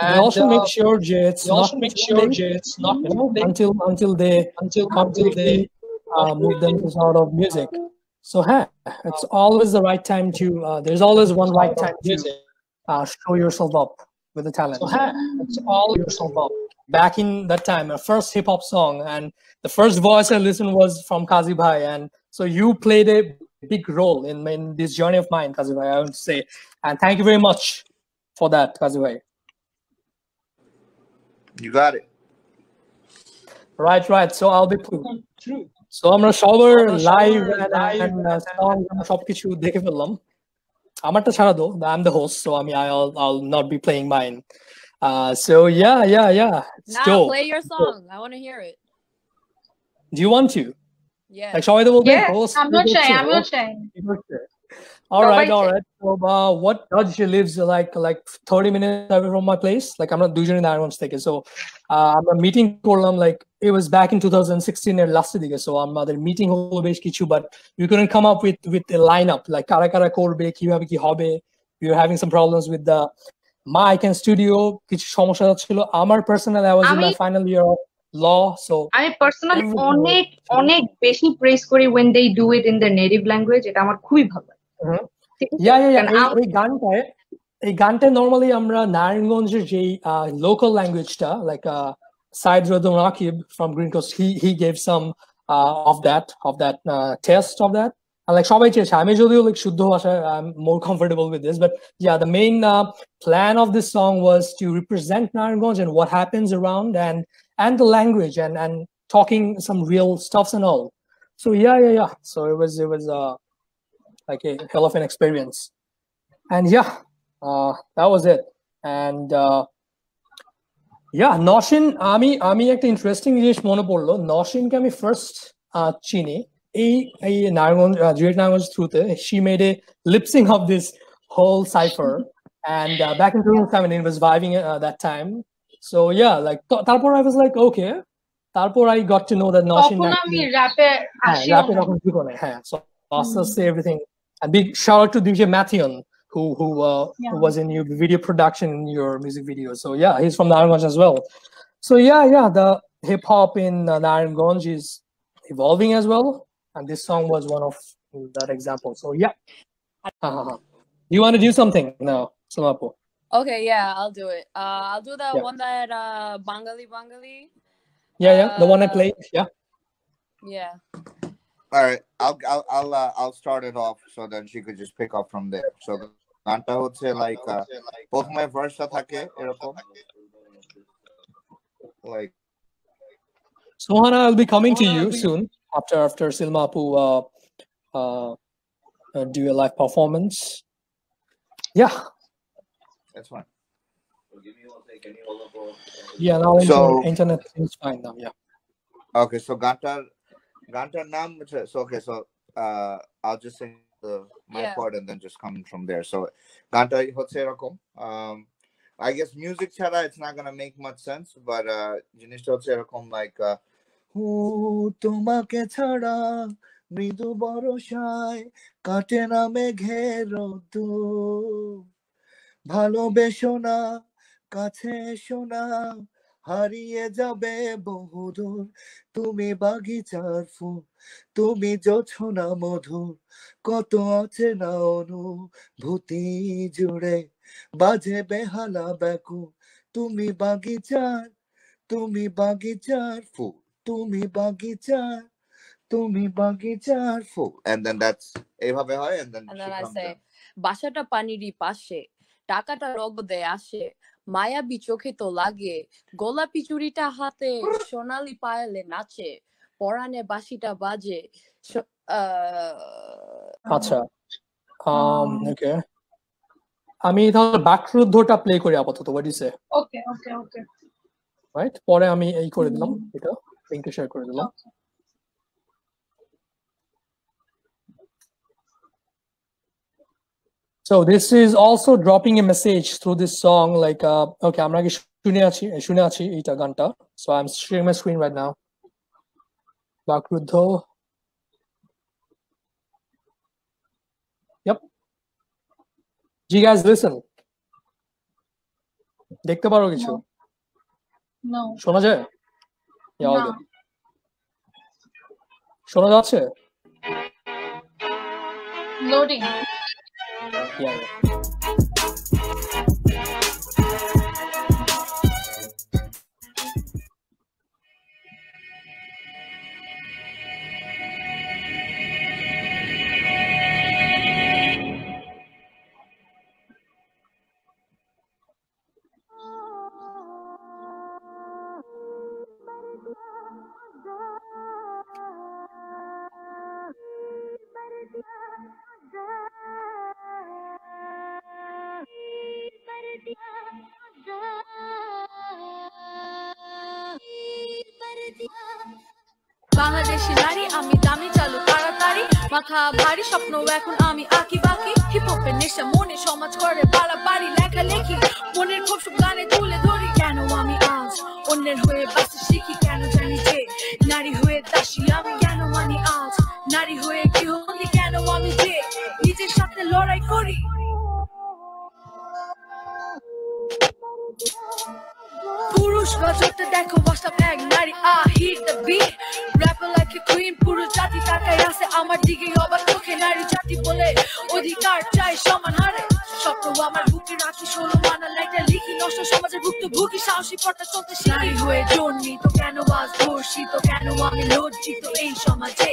and also uh, make sure jets not make sure jets not you know, until until they until until they uh, move them to sort of music. So hey, it's uh, always the right time to. Uh, there's always one right time to uh, show yourself up with the talent. So hey, it's all yourself up. Back in that time, a first hip hop song, and the first voice I listened was from Kazi Bhai, and so you played a big role in, in this journey of mine, Kazi Bhai. I would say, and thank you very much for that, Kazi Bhai. You got it. Right, right. So I'll be True. So আমরা সবার আমরা live সবার live and, song সবকিছু দেখে ফেললাম আমারটা ছাড়া though I am the host so আমি I'll I'll not be playing mine. Uh, so yeah, yeah, yeah. It's Now dope. play your song. I want to hear it. Do you want to? Yeah. Like সবাই তো বলবে Yes, host আমিও কি চাই করছো? আমিও চাই All right, সবাই all চাই। right. So, uh, what Dodge lives uh, like like 30 minutes away from my place. Like I'm not দুজনে নারায়ণগঞ্জ থেকে. So, uh, আমরা মিটিং করলাম like it was back in 2016 এর last দিকে. So আমাদের মিটিং হলো বেশ কিছু but we couldn't come up with with a lineup like কারা কারা করবে কিভাবে কি হবে. We were having some problems with the mic and studio কিছু সমস্যা ছিল আমার personally I was in my আমি- final year of law so আমি পার্সোনালি Everything অনেক was- অনেক বেশি প্রেস করি when they do it in their native language এটা আমার খুবই ভালো লাগে Mhm. ঠিক আছে? ইয়া ইয়া কারণ আম- এই গানটায় এই গানটায় নর্মালি আমরা নারায়ণগঞ্জের যেই লোকাল ল্যাঙ্গুয়েজটা like Saeed রদম Rakib from green coast he he gave some of that of that taste of that like সবাই চেয়েছে আমি যদিও লাইক শুদ্ধ ভাষায় I am more comfortable with this but yeah the main plan of this song was to represent Narangonj and what happens around and and the language and and talking some real stuffs and all. So yeah, yeah, yeah. So it was it was uh like a hell of an experience. And yeah, uh, that was it. And uh, yeah, Nawshin. Ami ami ekta interesting jinish mone porlo. Nawshin ke ami first uh, chini. A a Nargon uh, Juliet through truth. Eh? She made a lip sync of this whole cipher. And uh, back in 2007, it was vibing uh, that time. So yeah, like tarpor I was like okay. তারপর I got to know that Noshin আমি র‍্যাপে আসি র‍্যাপে তখন ঠিক হ্যাঁ so অসস everything and big shout out to DJ Mathion who who uh, who was in your video production in your music video so yeah he's from Narangonj as well so yeah yeah the hip hop in uh, Narangonj is evolving as well and this song was one of that example so yeah Uh-huh. you want to do something now Samapo Okay, yeah, I'll do it. Uh, I'll do that Yeah. one that uh, Bangali Bangali. yeah yeah the one I Uh, played yeah Yeah. All right, I'll I'll I'll uh, I'll start it off so then she could just pick up from there. So গানটা হচ্ছে like uh, প্রথমে ভার্সটা থাকে এরকম like Sohana, I'll be coming to Sohana, you I'll be- soon after after Silmapu uh, uh, uh, do a live performance. Yeah, that's fine. yeah. Now So- internet, internet seems fine now. Yeah. Okay, so গানটার গানটার নাম হচ্ছে- so okay, so uh, I'll just sing the my Yeah. part and then just come from there. So গানটা হচ্ছে এরকম um, I guess music ছাড়া it's not gonna make much sense, but uh, জিনিসটা হচ্ছে এরকম like uh, হু তোমাকে ছাড়া মৃদু বরসায় কাটে না মেঘের। ভালোবেসো না কাছে এসো না হারিয়ে যাবে বহুদূর। তুমি বাগিচার ফুল তুমি জোছনা মধুর। কত অচেনা অনুভূতি জুড়ে বাজে বেহালা ব্যাকুল। তুমি বাগিচার তুমি বাগিচার ফুল তুমি বাগিচার তুমি বাগিচার ফুল। And then that's এইভাবে হয় say, in. বাসাটা পানিরই পাশে টাকাটা নগদে আসে মায়াবী চোখে তো লাগে। গোলাপি চুড়িটা হাতে সোনালি পায়েলে নাচে পরানে বাঁশিটা বাজে। স- আহ, আচ্ছা okay আমি তাহলে বাকরুদ্ধটা প্লে করি আপাতত you say? Okay okay okay right? পরে আমি এই করে দিলাম এটা লিংকটা শেয়ার করে দিলাম। So this is also dropping a message through this song like uh okay আমরা কি শুনে আছি শুনে আছি এইটা গানটা so I'm sharing my screen right now বাকরুদ্ধ Yep. Do you guys listen? দেখতে পারো কিছু নো শোনা যায় Yeah, all না good. শোনা যাচ্ছে লোডিং Yeah, yeah. বাংলাদেশি নারী, আমি দামি চালু, তাড়াতাড়ি। মাথা ভারী স্বপ্ন, এখন আমি আঁকি বাকি। হিপ হপের নেশা, মনে সমাজ করে বাড়াবাড়ি লেখা লেখি মনের খুব সব গানে তুলে ধরি, কেন আমি আজ অন্যের হয়ে বাঁচতে শিখি, কেন জানি যে নারী হয়ে দাসী, আমি কেন মানি আজ? নারী হয়ে গৃহবন্দী কেন আমি যে নিজের সাথে লড়াই করি? পুরুষ রাজত্বে দেখো বাস্তব এক নারী আ হিট দ্য বিট জাতি আছে আমার দিকে, অবাক চোখে নারী জাতি বলে অধিকার চাই সমান হারে। স্বপ্ন আমার বুকে রাখি, ষোলো মানা লাইটা লিখি, নষ্ট সমাজের ভুক্ত ভুগি সাহসী পথে চলতে নারী হয়ে জন্মিত কেন আজ ধর্ষিত, কেন আমি লজ্জিত এই সমাজে?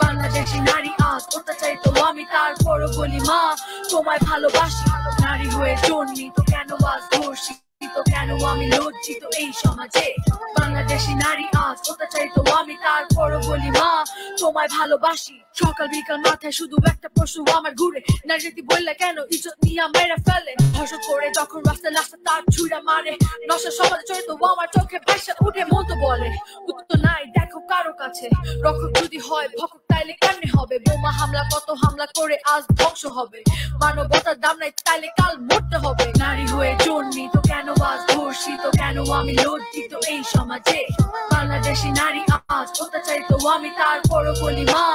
বাংলাদেশি নারী আজ অত্যাচারিত, আমি তারপরও বলি মা, তোমায় ভালোবাসি। নারী হয়ে জন্মিত কেন কেন আমি লজ্জিত এই সমাজে? বাংলাদেশি নারী আজ অত্যাচারিত আমি, তারপরও বলি মা, তোমায় ভালোবাসি। সকাল বিকাল মাথায় শুধু একটা প্রশ্ন, আমার ঘুরে। নারী জাতি বললে কেন মেরে ফেলে? ধর্ষণ করে রাস্তায় রাস্তা তার ছুঁড়া মারে। নশা আমার চোখে উঠে মতো বলে। উত্তর নাই, দেখো কারও কাছে। রক্ষক যদি হয়, ভক্ষক তাইলে কেমনে হবে? বোমা হামলা, কত হামলা করে আজ ধ্বংস হবে? মানবতার দাম নাই, তাইলে কাল মরতে হবে। নারী হয়ে জন্মি, তো কেন আজ ধর্ষিত। কেন আমি লজ্জিত? এই সমাজে বাংলাদেশি নারী আজ অত্যাচারিত। আমি তারপরও বলি মা,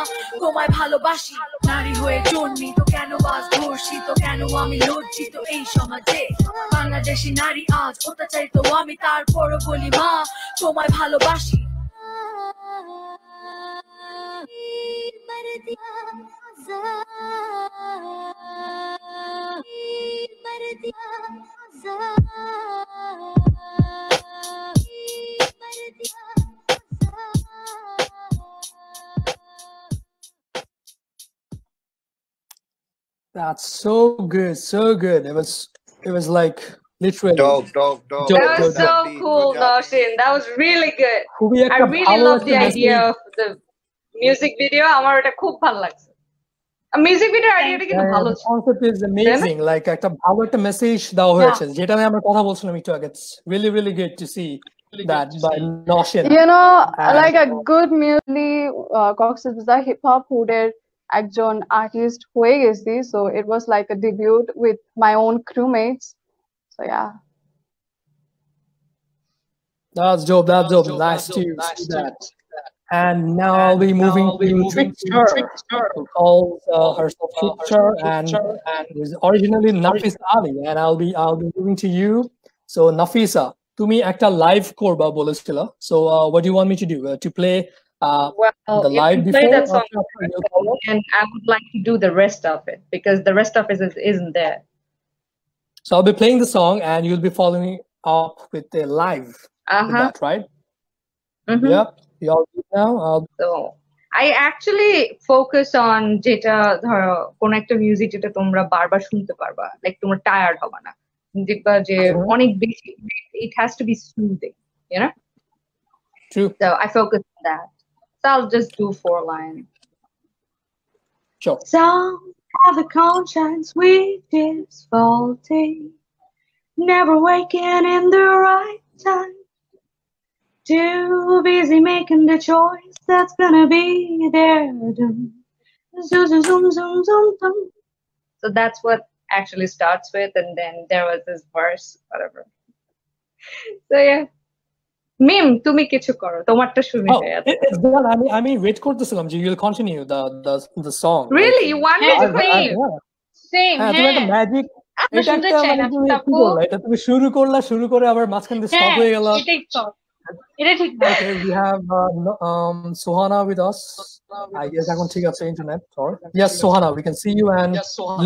তোমায় ভালোবাসি। নারী হয়ে জন্মিত। কেন আজ ধর্ষিত? কেন আমি লজ্জিত? এই সমাজে বাংলাদেশি নারী আজ অত্যাচারিত। আমি তারপরও বলি মা, তোমায় ভালোবাসি। That's so good, so good. It was, it was like literally. Dog, dog, dog. That was so cool, Nawshin. That was really good. I really love the idea of the music video. I'm already a ভালো like. Music ভিডিওর আইডিয়াটা কিন্তু ভালো concept is amazing like একটা ভালো একটা message দেওয়া হয়েছে যেটা আমি আমরা কথা বলছিলাম একটু আগে really really great to see that by Nawshin. You know, and like a good merely Cox's Bazar hip hop হুডের একজন আর্টিস্ট হয়ে গেছি so it was like a debut with my own crewmates so yeah That's dope. That's dope. Nice to see that and now we're moving now to Trickster, Trickster, who calls uh, herself Trickster, and, and was originally Nafisa Ali, and I'll be I'll be moving to you. So Nafisa, to me, acta live করবা বলেছিল. So uh, what do you want me to do? Uh, to play uh, well, the live before? Play that song and I would like to do the rest of it because the rest of it is, isn't there. So I'll be playing the song and you'll be following up with the live. Uh-huh. With that, right? Mm-hmm You all good now? I'll So I actually focus on যেটা ধরো কোন একটা music যেটা তোমরা বারবার শুনতে পারবা like তোমার টায়ার্ড হবে না দেখবা যে Mhm. অনেক বেশি it has to B soothing you know true. So I focus on that. So I'll just do four lines. Sure. Some have a conscience which is faulty, never waking in the right time. Too busy making the choice that's gonna be their doom. Zoom, zoom, zoom, zoom, zoom, zoom. So that's what actually starts with, and then there was this verse, whatever. So yeah. মিম তুমি কিছু করো তোমারটা শুনে Oh, যাই it, it's done. I mean, I mean, wait করতেছিলাম যে you'll continue the the the song. Really? You want me Yeah, to I- I- sing? yeah. Same হ্যাঁ তুমি একটা হ্যাঁ ম্যাজিক আমরা এটা শুনতে একটা চাই মানে না তুমি কি আপু করলা এটা তুমি শুরু করলা শুরু করে আবার মাঝখান দিয়ে স্টপ হ্যাঁ হয়ে গেল এটাই তো এটা ঠিক না Okay, we have uh, no- um, Sohana with us. I guess এখন ঠিক আছে internet. Or yes, Sohana, we can see you and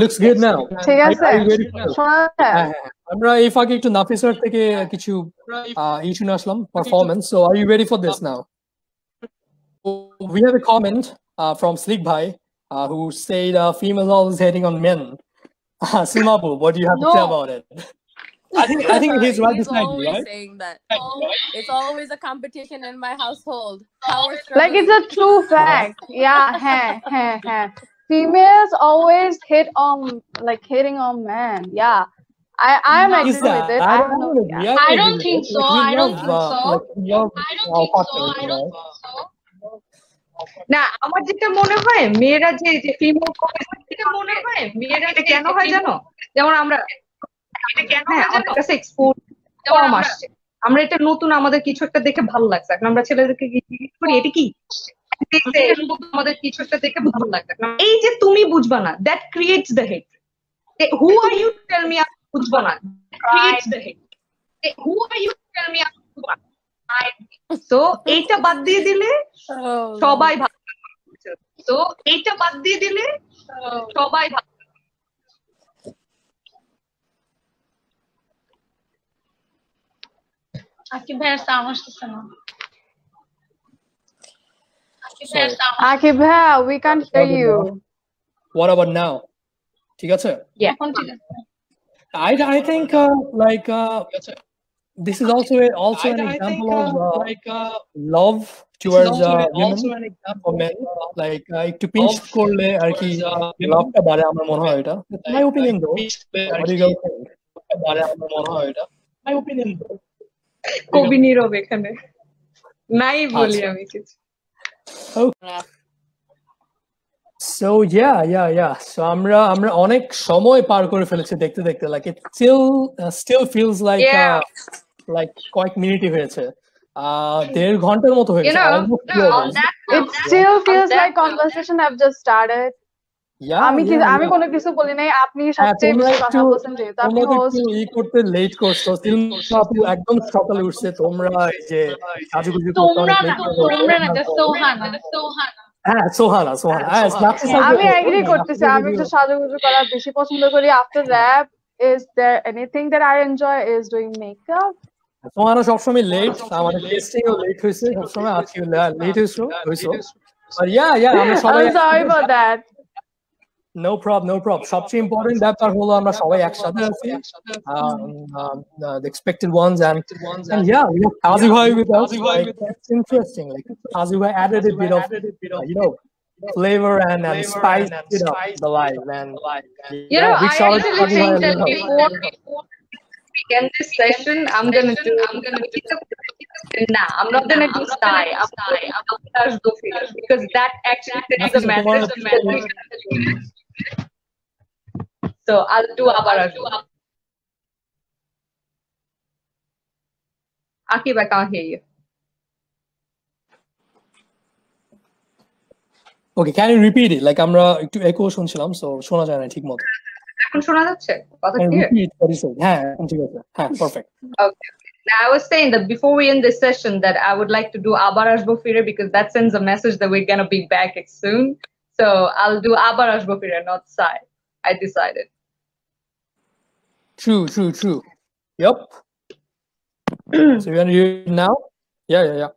looks good now. ঠিক Are, আছে are you ready for this? শোনা যাচ্ছে? হ্যাঁ, হ্যাঁ, হ্যাঁ। আমরা এই ফাঁকে একটু নাফিসার থেকে কিছু uh, ই শুনে আসলাম performance so are you ready for this now we have a comment uh, from Slick Bhai uh, who said uh, females always hating on men. Uh, Simapu, what do you have to say No. about it? I think I think he's right He's beside you, always right? saying that. It's always a competition in my household. Power like it's struggling. a true fact yeah heh, heh, heh. females always hit on like hitting on men yeah I I'm No. agree Is that? with it I I don't don't know know. yeah. Yeah, I agree don't with think it. so. We I don't love, think uh, so. Like, we love I don't our think so. partners, I you don't know. think so. না আমার যেটা মনে হয় মেয়েরা যে যে female যেটা মনে হয় মেয়েরা এটা কেন হয় জানো যেমন আমরা হ্যাঁ আমাদের কাছে এক্সপোর্ট কম আসছে। আমরা এটা নতুন আমাদের কিছু একটা দেখে ভালো লাগছে। এখন আমরা ছেলেদেরকে জিজ্ঞেস করি এটা কি? আমাদের কিছু একটা দেখে ভালো লাগছে। এই যে তুমি বুঝবা না that creates the hate who are you tell me আমি বুঝব না? Creates the hate who are you tell me আমি বুঝব তো এইটা বাদ দিয়ে দিলে Oh, সবাই ভালো তো এইটা বাদ দিয়ে দিলে সবাই ভালো আকিব ভাইয়ের সাউন্ড আসতেছে না আকিব ভাইয়ের Sorry. sound Akib bhaiya, we can't hear Sorry, you What about now? ঠিক আছে? এখন ঠিক আছে I I think uh, like uh, this is also a, also an example of uh, like love towards uh, women for men. Like uh, একটু pinch করলে আর কি লাভটা বাড়ে আমার মনে হয় এটা. My opinion though. What do you guys think? বাড়ে আমার মনে হয় এটা. My opinion though. কবি নীরব এখানে। নাই আচ্ছা। বলি আমি কিছু। সো ইয়া ইয়া ইয়া আমরা আমরা অনেক সময় পার করে ফেলেছি দেখতে দেখতে। Like still still feels like like কয়েক মিনিটই হয়েছে। uh, দেড় ঘণ্টার মতো হয়েছে। Like conversation have just started আমি কি আমি কোনো কিছু বলি নাই আপনি হ্যাঁ, সবচেয়ে বেশি কথা বলছেন যেহেতু আপনি হোস্ট ই করতে লেট করছ সিলমা আপু একদম সকালে উঠছে তোমরা এই যে সাজুগুজু করতে তোমরা না তোমরা না just সোহানা সোহানা। হ্যাঁ সোহানা সোহানা। হ্যাঁ আপু- আমি এগ্রি করতেছি আমি একটু সাজুগুজু করা বেশি পছন্দ করি। After rap there anything that I enjoy? Is doing makeup? সোহানা সবসময় লেট আমাদের টেস্টিং ও লেট হয়েছে সবসময় আজকে লেট হয়েছো হয়েছো। আর ইয়া ইয়া আমরা সবাই sorry about that. No prob no prob সবচেয়ে ইম্পর্টেন্ট ব্যাপার হলো আমরা সবাই একসাথে আছি the expected ones and and yeah we have Kazi Bhai with us like it's interesting like Kazi Bhai added a bit of uh, you know flavor and and spice it up the life and You know, yeah, big I shout out to actually Kazi Bhai think and that love. before, before we end this session, I'm gonna do. I'm gonna Nah, I'm not gonna do Sai. I'm gonna do Taj Dofir because that actually sends a message. to men. So I'll do Abara. Akib, I can't hear you. Okay, can you repeat it? Like আমরা একটু echo শুনছিলাম, so শোনা যায় না ঠিক মতো। এখন শোনা যাচ্ছে কথা Can you clear? repeat what you said? হ্যাঁ, এখন ঠিক আছে। হ্যাঁ, perfect. Okay. Now I was saying that before we end this session, that I would like to do Abaraj Bofire because that sends a message that we're gonna be back soon. So I'll do Abaraj Bofire, not Sai. I decided. True, true, true. Yep. so you want to do it now? Yeah, yeah, yeah.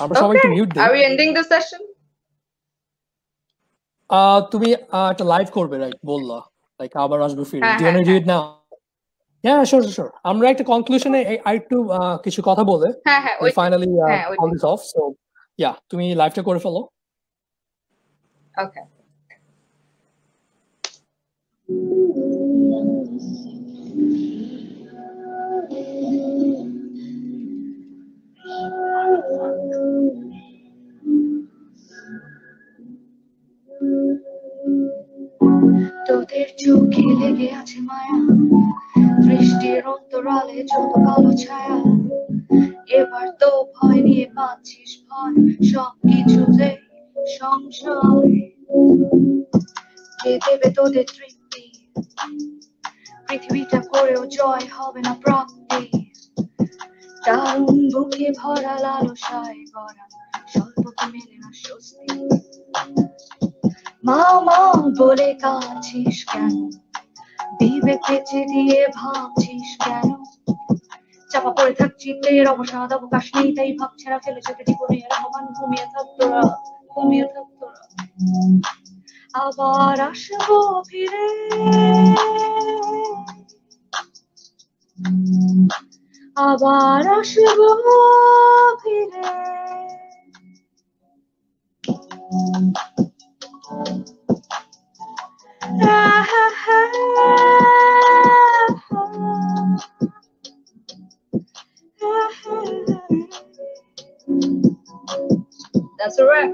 আমরা সবাই একটু Okay. mute Are we দিই। ending the session? আহ, তুমি আহ, একটা live করবে right বললা like আবার আসবে ফিরে হ্যাঁ, ডু ইউ হ্যাঁ, ডু ইট নাও হ্যাঁ শিওর শিওর আমরা একটা কনক্লুশনে আরেকটু আহ, কিছু কথা বলে হ্যাঁ হ্যাঁ we ওই finally uh, হ্যাঁ, ওই- call this off. So yeah তুমি লাইভটা করে ফেলো ওকে তোদের চোখে লেগে আছে মায়া দৃষ্টির অন্তরালে যত কালো ছায়া। এবার তো ভয় নিয়ে পাচ্ছিস ভয় সব কিছুতে সংশয়। কে দেবে তোদের তৃপ্তি? পৃথিবীটা করেও জয় হবে না প্রাপ্তি। বুকে ভরা লালসায় গড়া স্বল্পতে মেলে না স্বস্তি। মা মা বলে কাঁদছিস কেন? বিবেক বেঁচে দিয়ে ভাবছিস কেন? চাপা পড়ে থাকছি প্লেয়ের অবসাদ, অবকাশ নেই, তাই ভাবছেরা ফেলে চোখে জীবনে রহমান ঘুমিয়ে থাকতোরা ঘুমিয়ে থাকতোরা আবার আসবো ফিরে আবার আসবো ফিরে That's a wrap.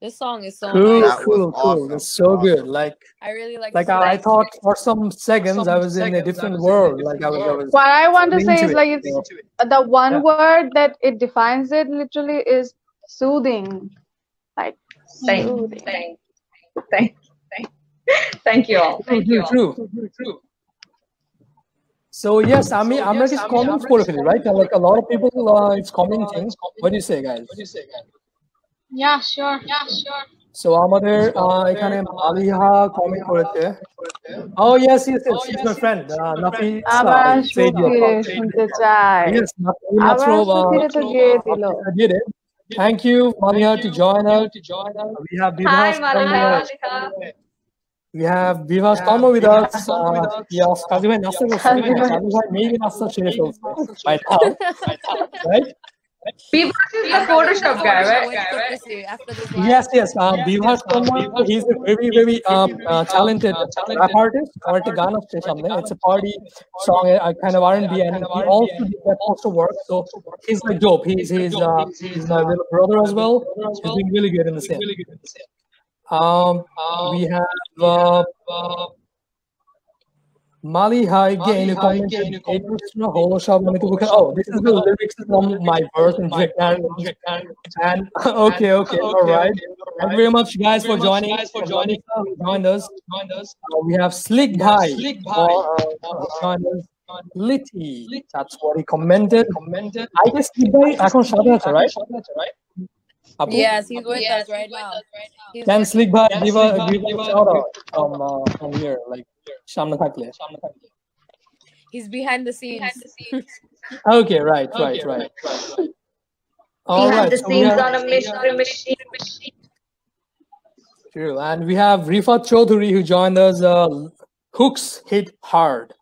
This song is so cool nice. That was cool cool awesome. it's so good like I really like. like I, I thought for some seconds I was in a different world like I was, I was What I want to say is it, like it's know. the one Yeah. word that it defines it literally is soothing. Like soothing. thank, thank, thank, thank you all. True, Thank you true, all. true. So yes, I mean, I'm not just comments for it, right? Like a lot of people, uh, it's commenting. What do you say, guys? Yeah, sure. Yeah, sure. So আমাদের uh, এখানে Maliha comment করেছে Oh yes, yes, yes, she's my friend. Uh, Nafi আবার said you. সুফিরে শুনতে চাই Yes, Nafi আবার Matro, সুফিরে তো গিয়ে দিল uh, did it. Thank you, Maliha, to join us. We have Hi, Vivas Malika. Karma. We have Bivas Tamo uh, with us. We have Kazimai Nasser. Kazimai, maybe Nasser Shirish also. I thought. Right? Bivash is the Photoshop guy, right? Yes, yes. Uh, Bivash Tanwa, he's a very, very um, uh, uh, talented rap artist. Or a Ghana station. It's a party song, A uh, kind of R&B, and he also that also works. So he's like dope. He's he's uh, he's my little brother as well. He's doing really good in the scene. Um, um we have uh, uh Maliha again commented, Oh, this is the lyrics from my verse in Japan. And okay, okay, okay all right. Thank you very much, guys, for joining. Guys for joining, us. Joined us. Uh, we have Slick Hai. Slick Hai. Uh, Litty. That's what he commented. Commented. I guess Slick Hai. I can shout out, right? Apu? Yes, he's with, yes, us, right now. Can Slick Bhai yes, give a, give a shout out from, uh, from here, like Shamna Thakle? He's behind the scenes. Behind the scenes. okay, right, okay, right, right. right, right. All behind right, the so scenes have, on a machine, machine, machine. True, and we have Rifat Chaudhuri who joined us. Uh, hooks hit hard.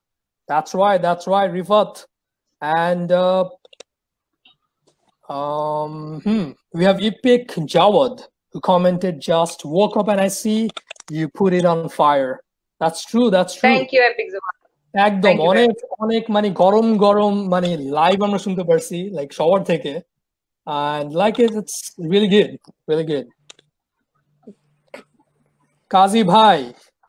That's right, that's right, Rifat. And uh, um, hmm, we have Ipik Jawad who commented, "Just woke up and I see you put it on fire." That's true. That's true. Thank you, Epic Zaman. একদম Thank you very অনেক অনেক মানে গরম গরম মানে live আমরা শুনতে পারছি লাইক সবার থেকে and like it it's really good really good Kazi Bhai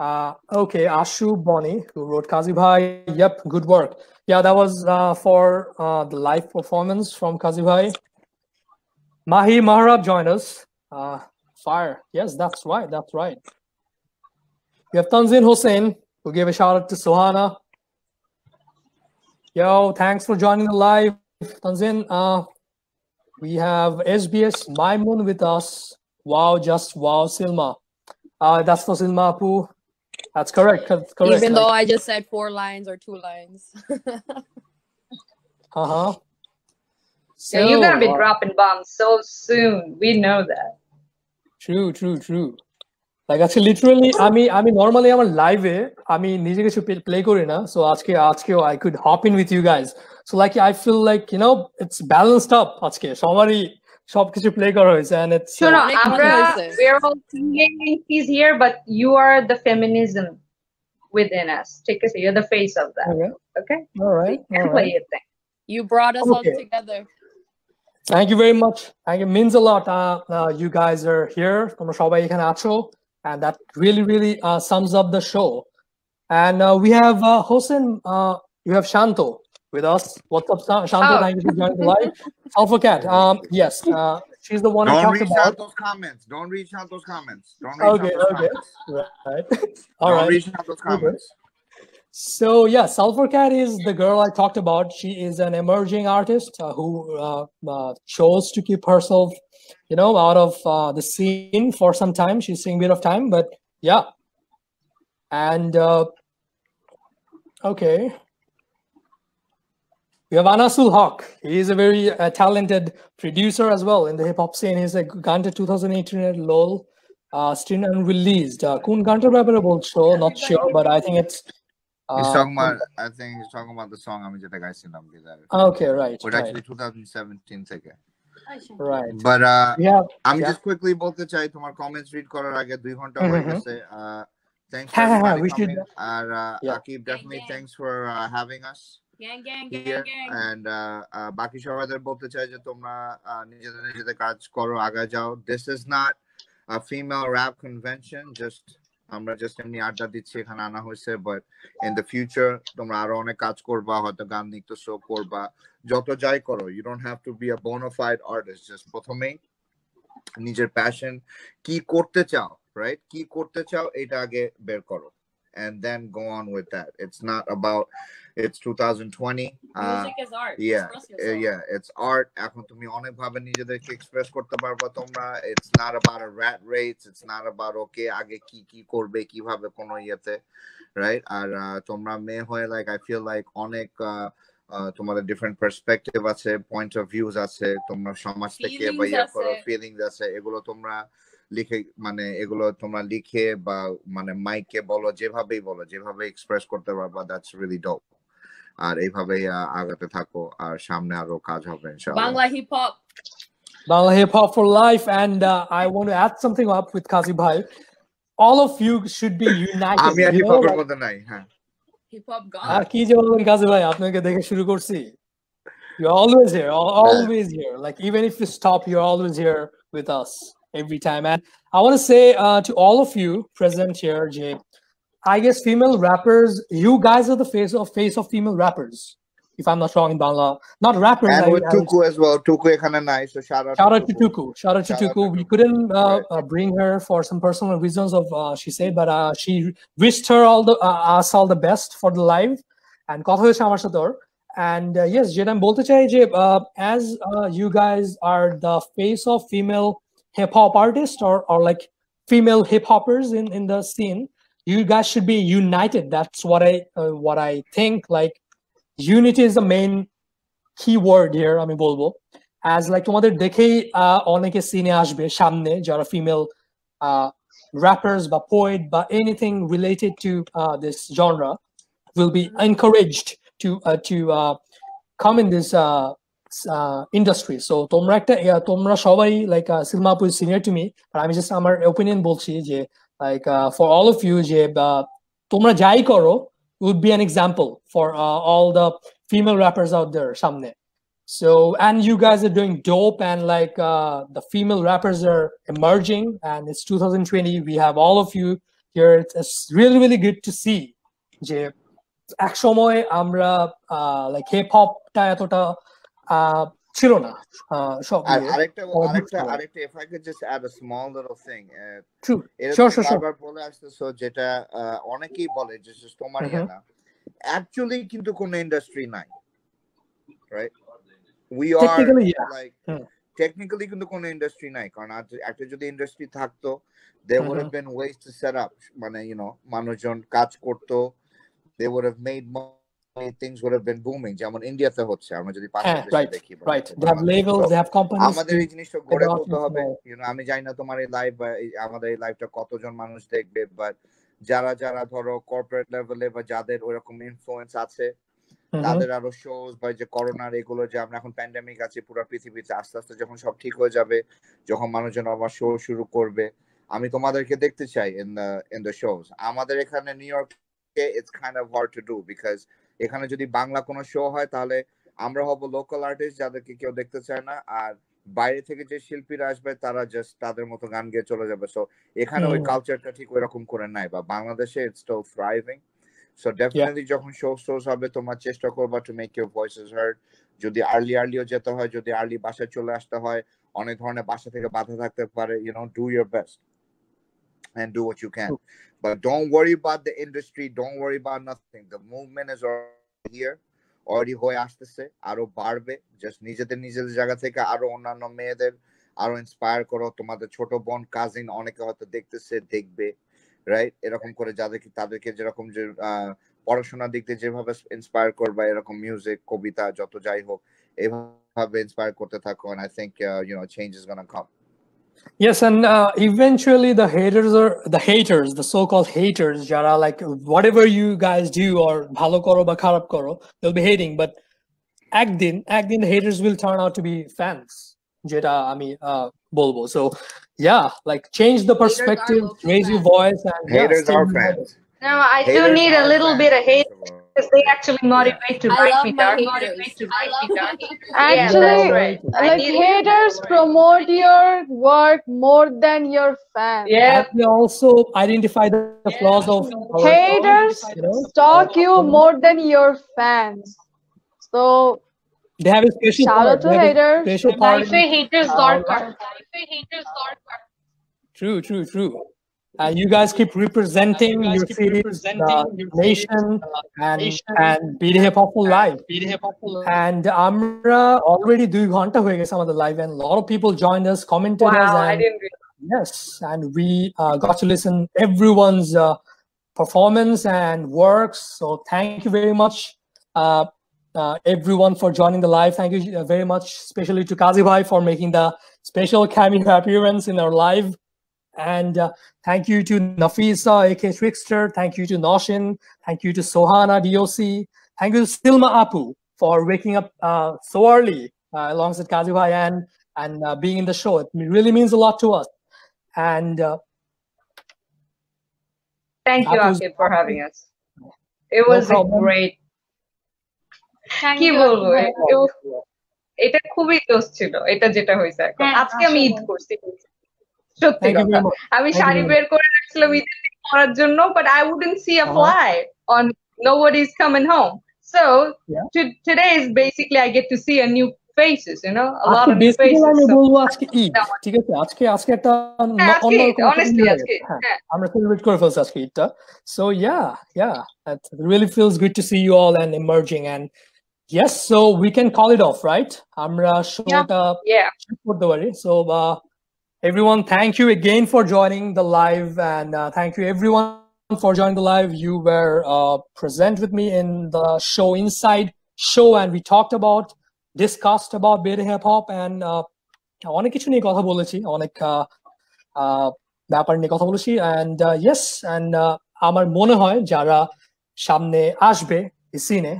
uh okay Ashu Boni who wrote Kazi Bhai yep good work yeah that was uh for uh the live performance from Kazibhai. Mahi Maharab joined us uh fire yes that's right that's right we have Tanzin Hossein who gave a shout out to Sohana Yo, thanks for joining the live, Tanzin. Uh, we have SBS Maimun with us. Wow, just wow, Silma. Uh, that's for Silma Apu. That's correct. That's correct. Even though I just said four lines or two lines. uh huh. Yeah, you're gonna be uh, dropping bombs so soon. We know that. True, true, true. Like আজকে literally আমি আমি normally আমার লাইভে আমি নিজে কিছু play করি না সো আজকে আজকেও I could hop in with you guys so like I feel like you no it's balanced up আজকে সবারই সবকিছু প্লে করা হয়েছে এন্ড ইটস শোনো অনেক আমরা মজা হয়েছে। we're all singing he's here but you are the feminism within us ঠিক আছে you're the face of that Okay. okay all right you can all play right it then You brought us all Okay. together. Thank you very much. Thank you. Means a lot. Uh, uh, you guys are here. তোমরা সবাই এখানে আছো, and that really, really uh, sums up the show. And uh, we have uh, Hossein. Uh, you have Shanto with us. What's up, Sha- Shanto? Oh. Thank you for joining the live. Alpha Cat. Um, yes, uh, she's the one I Don't talked reach about. out those comments. Don't reach out those comments. Don't reach Okay, out those okay. comments. Right. All Don't right. reach out those comments. So yeah, Sulfur Cat is the girl I talked about. She is an emerging artist uh, who uh, uh, chose to keep herself, you know, out of uh, the scene for some time. She's seeing a bit of time, but yeah. And uh, okay, we have Anasul Haq. He is a very uh, talented producer as well in the hip hop scene. He's a Ganta 2018 at LOL. Uh, still unreleased. Uh, কোন গানটার ব্যাপারে বলছো? Not sure, but I think it's. He's uh, talking about. I think he's talking about the song আমি যেটা গাইছিলাম বিদায়। Okay, right, Which right, actually 2017 থেকে। right. But uh, Yeah, আমি yeah. just quickly বলতে চাই তোমার comments read করার আগে দুই ঘন্টা হুম, হয়ে হুম, হুম। গেছে। Uh, thanks for হ্যাঁ, হ্যাঁ, হ্যাঁ, everybody we should- coming. R uh, Yeah. Akib, definitely gang. thanks for uh, having us Gang, gang, gang, here. gang. And uh, uh, বাকি সবাইদের বলতে চাই যে তোমরা uh, নিজেদের নিজেদের কাজ করো আগে যাও। This is not a female rap convention. Just আমরা জাস্ট এমনি আড্ডা দিচ্ছি এখানে আনা হয়েছে বাট ইন দ্য ফিউচার তোমরা আরো অনেক কাজ করবা হয়তো গান নৃত্য শো করবা যত যাই করো you don't have to be a bonafide artist just প্রথমেই নিজের প্যাশন কি করতে চাও রাইট কি করতে চাও এটা আগে বের করো and then go on with that it's not about it's 2020 uh, Music is art. yeah Express uh, yeah it's art. এখন তুমি অনেক ভাবে নিজেদেরকে এক্সপ্রেস করতে পারবা তোমরা। It's not about a rat race. It's not about okay আগে কি কি করবে কীভাবে কোন ইয়েতে রাইট আর তোমরা মেয়ে হয়ে লাইক আই ফিল লাইক অনেক তোমাদের ডিফারেন্ট পার্সপেক্টিভ আছে পয়েন্ট অফ ভিউজ আছে তোমরা সমাজ থেকে বা ইয়ে করো। ফিলিংস আছে এগুলো তোমরা লিখে মানে এগুলো তোমরা লিখে বা মানে মাইকে বলো যেভাবেই বলো যেভাবে এক্সপ্রেস করতে পারবা দ্যাটস রিয়েলি ডপ আর এইভাবেই আহ, আগাতে থাকো আর সামনে আরো কাজ হবে ইনশাআল্লাহ Bangla hip hop. Bangla Hip Hop for Life. And uh, I want to add something up with Kazi Bhai. All of you should be united. আমি আর you হিপ know, হপের like- মধ্যে নাই হ্যাঁ Hip hop আর god. কি যে বলবেন কাজী ভাই আপনাকে দেখে শুরু করছি you're always here al- always here like even if you stop you're always here with us every time and i want to say uh, to all of you present here jay i guess female rappers you guys are the face of face of female rappers if i'm not wrong in bangla not rappers and I- with I would Tuku as well Tuku এখানে নাই so shout out Shout out to Tuku. Shout out to Shout out Tuku. to We Tuku. couldn't uh, Right. uh, bring her for some personal reasons of uh, she said, but uh, she wished her all the uh, us all the best for the live. And কথা হয়েছে আমার সাথে ওর। And uh, yes, যেটা আমি বলতে চাই যে uh, as uh, you guys are the face of female hip hop artists or or like female hip hoppers in in the scene, you guys should be united. That's what I uh, what I think. Like unity is the main key word here. আমি বলবো as like তোমাদের দেখেই আহ, অনেকে সিনে আসবে সামনে যারা female rappers বা poet বা anything related to uh, this genre will be encouraged to uh, to uh, come in this uh, s- uh, industry so তোমরা একটা uh, তোমরা সবাই like uh, সিলমা আপু সিনিয়র টু মি আর আমি জাস্ট আমার opinion বলছি যে like uh, for all of you যে uh, তোমরা যাই করো would be an example for uh, all the female rappers out there সামনে so and you guys are doing dope and like uh, the female rappers are emerging and it's 2020 we have all of you here it's, it's really really good to see যে এক সময় আমরা like heap হপটা এতটা আহ, ছিল না সব। আরেকটা আরেকটা আরেকটা if I could just add a small little thing True. এটা Sure, তুমি sure, sure. বারবার বলে আসতেছো যেটা অনেকেই বলে যে তোমার. না অ্যাকচুয়ালি কিন্তু কোনো ইন্ডাস্ট্রি নাই right we are like technically কিন্তু কোনো ইন্ডাস্ট্রি নাই কারণ একটা যদি ইন্ডাস্ট্রি থাকতো they have been ways to set up মানে ইউ নো মানুষজন কাজ করতো would have made mo- things would have been booming যেমন ইন্ডিয়াতে হচ্ছে আমরা যদি হ্যাঁ দেখি right they have levels they have companies আমাদের এই জিনিসটা গড়ে তুলতে হবে small. ইউনো আমি জানি না তোমার এই লাইভ আমাদের এই লাইভটা কতজন মানুষ দেখবে বাট যারা যারা ধরো কর্পোরেট লেভেলে বা যাদের ওইরকম ইনফ্লুয়েন্স আছে. তাদের আরও শোজ বা যে করোনার এগুলো যে আমরা এখন প্যান্ডেমিক আছে পুরো পৃথিবীতে আস্তে আস্তে যখন সব ঠিক হয়ে যাবে যখন মানুষজন আবার শো শুরু করবে আমি তোমাদেরকে দেখতে চাই in the in the shows আমাদের এখানে নিউ ইয়র্কে it's kind of hard to do because এখানে যদি বাংলা কোনো শো হয় তাহলে আমরা হব লোকাল আর্টিস্ট যাদেরকে কেউ দেখতে চায় না। আর বাইরে থেকে যে শিল্পীরা আসবে তারা জাস্ট তাদের মতো গান গেয়ে চলে যাবে। সো এখানে ওই। কালচারটা ঠিক ওইরকম করে নাই বা বাংলাদেশে it's still thriving so definitely যখন শো শোজ হবে তোমার চেষ্টা করবা to make your voices heard যদি আর্লি আর্লিও যেতে হয় যদি আর্লি বাসায় চলে আসতে হয় অনেক ধরনের বাসা থেকে বাধা থাকতে পারে। You know do your best and do what you can but don't worry about the industry. Don't worry about nothing. The movement is already here. Already হয়ে আসতেছে আরও বাড়বে জাস্ট নিজেদের নিজেদের জায়গা থেকে আরও অন্যান্য মেয়েদের আরও ইন্সপায়ার করো তোমাদের ছোট বোন কাজিন অনেকে হয়তো দেখতেছে দেখবে রাইট এরকম করে যাদেরকে তাদেরকে যেরকম যে পড়াশোনার দিক দিয়ে যেভাবে ইন্সপায়ার করবা এরকম মিউজিক কবিতা যত যাই হোক এইভাবে ইন্সপায়ার করতে থাকো I think uh, you know change is gonna come. Yes, and uh, eventually the haters are the haters, the so-called haters, jara like whatever you guys do or bhalo koro ba kharap koro, they'll be hating. But একদিন একদিন the haters will turn out to be fans. যেটা আমি uh, বলবো. So yeah, like change the perspective, raise your voice, and yeah, haters stay are united. fans No, I do Haters need a are little fans, bit of hate first of all. because they actually motivate to write me down. To write. Actually, like haters promote your work more than your fans. Yeah, they also identify the yeah. flaws of haters. You? Stalk you more than your fans. So they have a special shout out to haters. Special part. I say haters True, true, true. Uh, you guys keep representing you guys your keep city, uh, your nation, uh, and, nation, and the hip hop for life. And Amra already do ghanta hoye some of the live, and a lot of people joined us, commented wow, us. And, I didn't yes, and we got to listen everyone's performance and works. So thank you very much, everyone, for joining the live. Thank you very much, especially to Kazi Bhai for making the special cameo appearance in our live. And uh, thank you to Nafisa, aka Trickster. Thank you to Nawshin. Thank you to Sohana DOC. Thank you to Silma Apu for waking up uh, so early uh, alongside Kazuha Yan and uh, being in the show. It really means a lot to us. And uh, thank you, Apu, for having us. It was no a great. Thank you. এটা খুবই দোষ ছিল এটা যেটা হয়েছে এখন আজকে আমি ঈদ করছি সত্যি Thank you কথা very much. আমি Thank you শাড়ি very বের করে রাখছিলাম ঈদের দিন পরার জন্য but I wouldn't C a Uh-huh. Fly on nobody is coming home so Yeah. to, today is basically i get to see a new faces you know a lot আজকে of new basically faces আমি so, বলবো আজকে Eid that one. ঠিক আছে আজকে আজকে একটা ন- হ্যাঁ, আজকে অন্যরকম ঈদ, একটা honestly, ঈদ হয়ে আজকে গেছে। হ্যাঁ হ্যাঁ আমরা সেলিব্রেট করে ফেলছি আজকে ঈদটা so yeah yeah it really feels good to see you all and emerging and yes so we can call it off right আমরা শোটা yeah করতে পারি so uh, everyone thank you again for joining the live and uh, thank you everyone for joining the live you were uh, present with me in the show inside show and we talked about discussed about beta hip hop and uh, অনেক কিছু নিয়ে কথা বলেছি অনেক uh, uh, ব্যাপার নিয়ে কথা বলেছি and uh, yes and uh, আমার মনে হয় যারা সামনে আসবে এই সিনে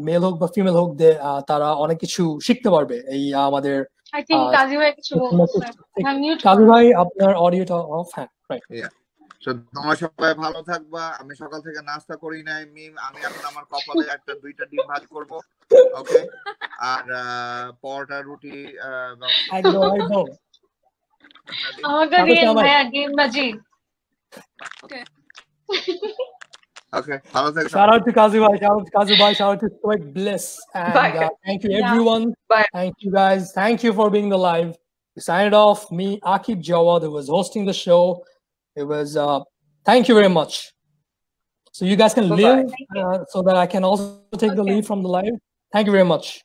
মেল হোক বা ফিমেল হোক দে- আহ, তারা অনেক কিছু শিখতে পারবে এই আমাদের আই থিংক কাজী ভাই কিছু বলছে হ্যাঁ মিউট কাজু ভাই আপনার অডিওটা অফ হ্যাঁ রাইট তোমরা সবাই ভালো থাকবা। আমি সকাল থেকে নাস্তা করি নাই মিম আমি এখন আমার কপালে একটা দুইটা ডিম ভাজ করব ওকে আর আহ, পরোটা রুটি আহ, একদম একদম। আমাকে সবাই- ভাইয়া ডিম ভাজি। ওকে Okay. Shout out to Kazu Bhai. Shout out to Kazu Bhai. Shout out to Stoic Bliss. And uh, thank you, everyone. Bye. Thank you, guys. Thank you for being the live. We signed off. Me, Akib Jawad, who was hosting the show. It was, uh, thank you very much. So you guys can Bye-bye. leave uh, so that I can also take okay. the lead from the live. Thank you very much.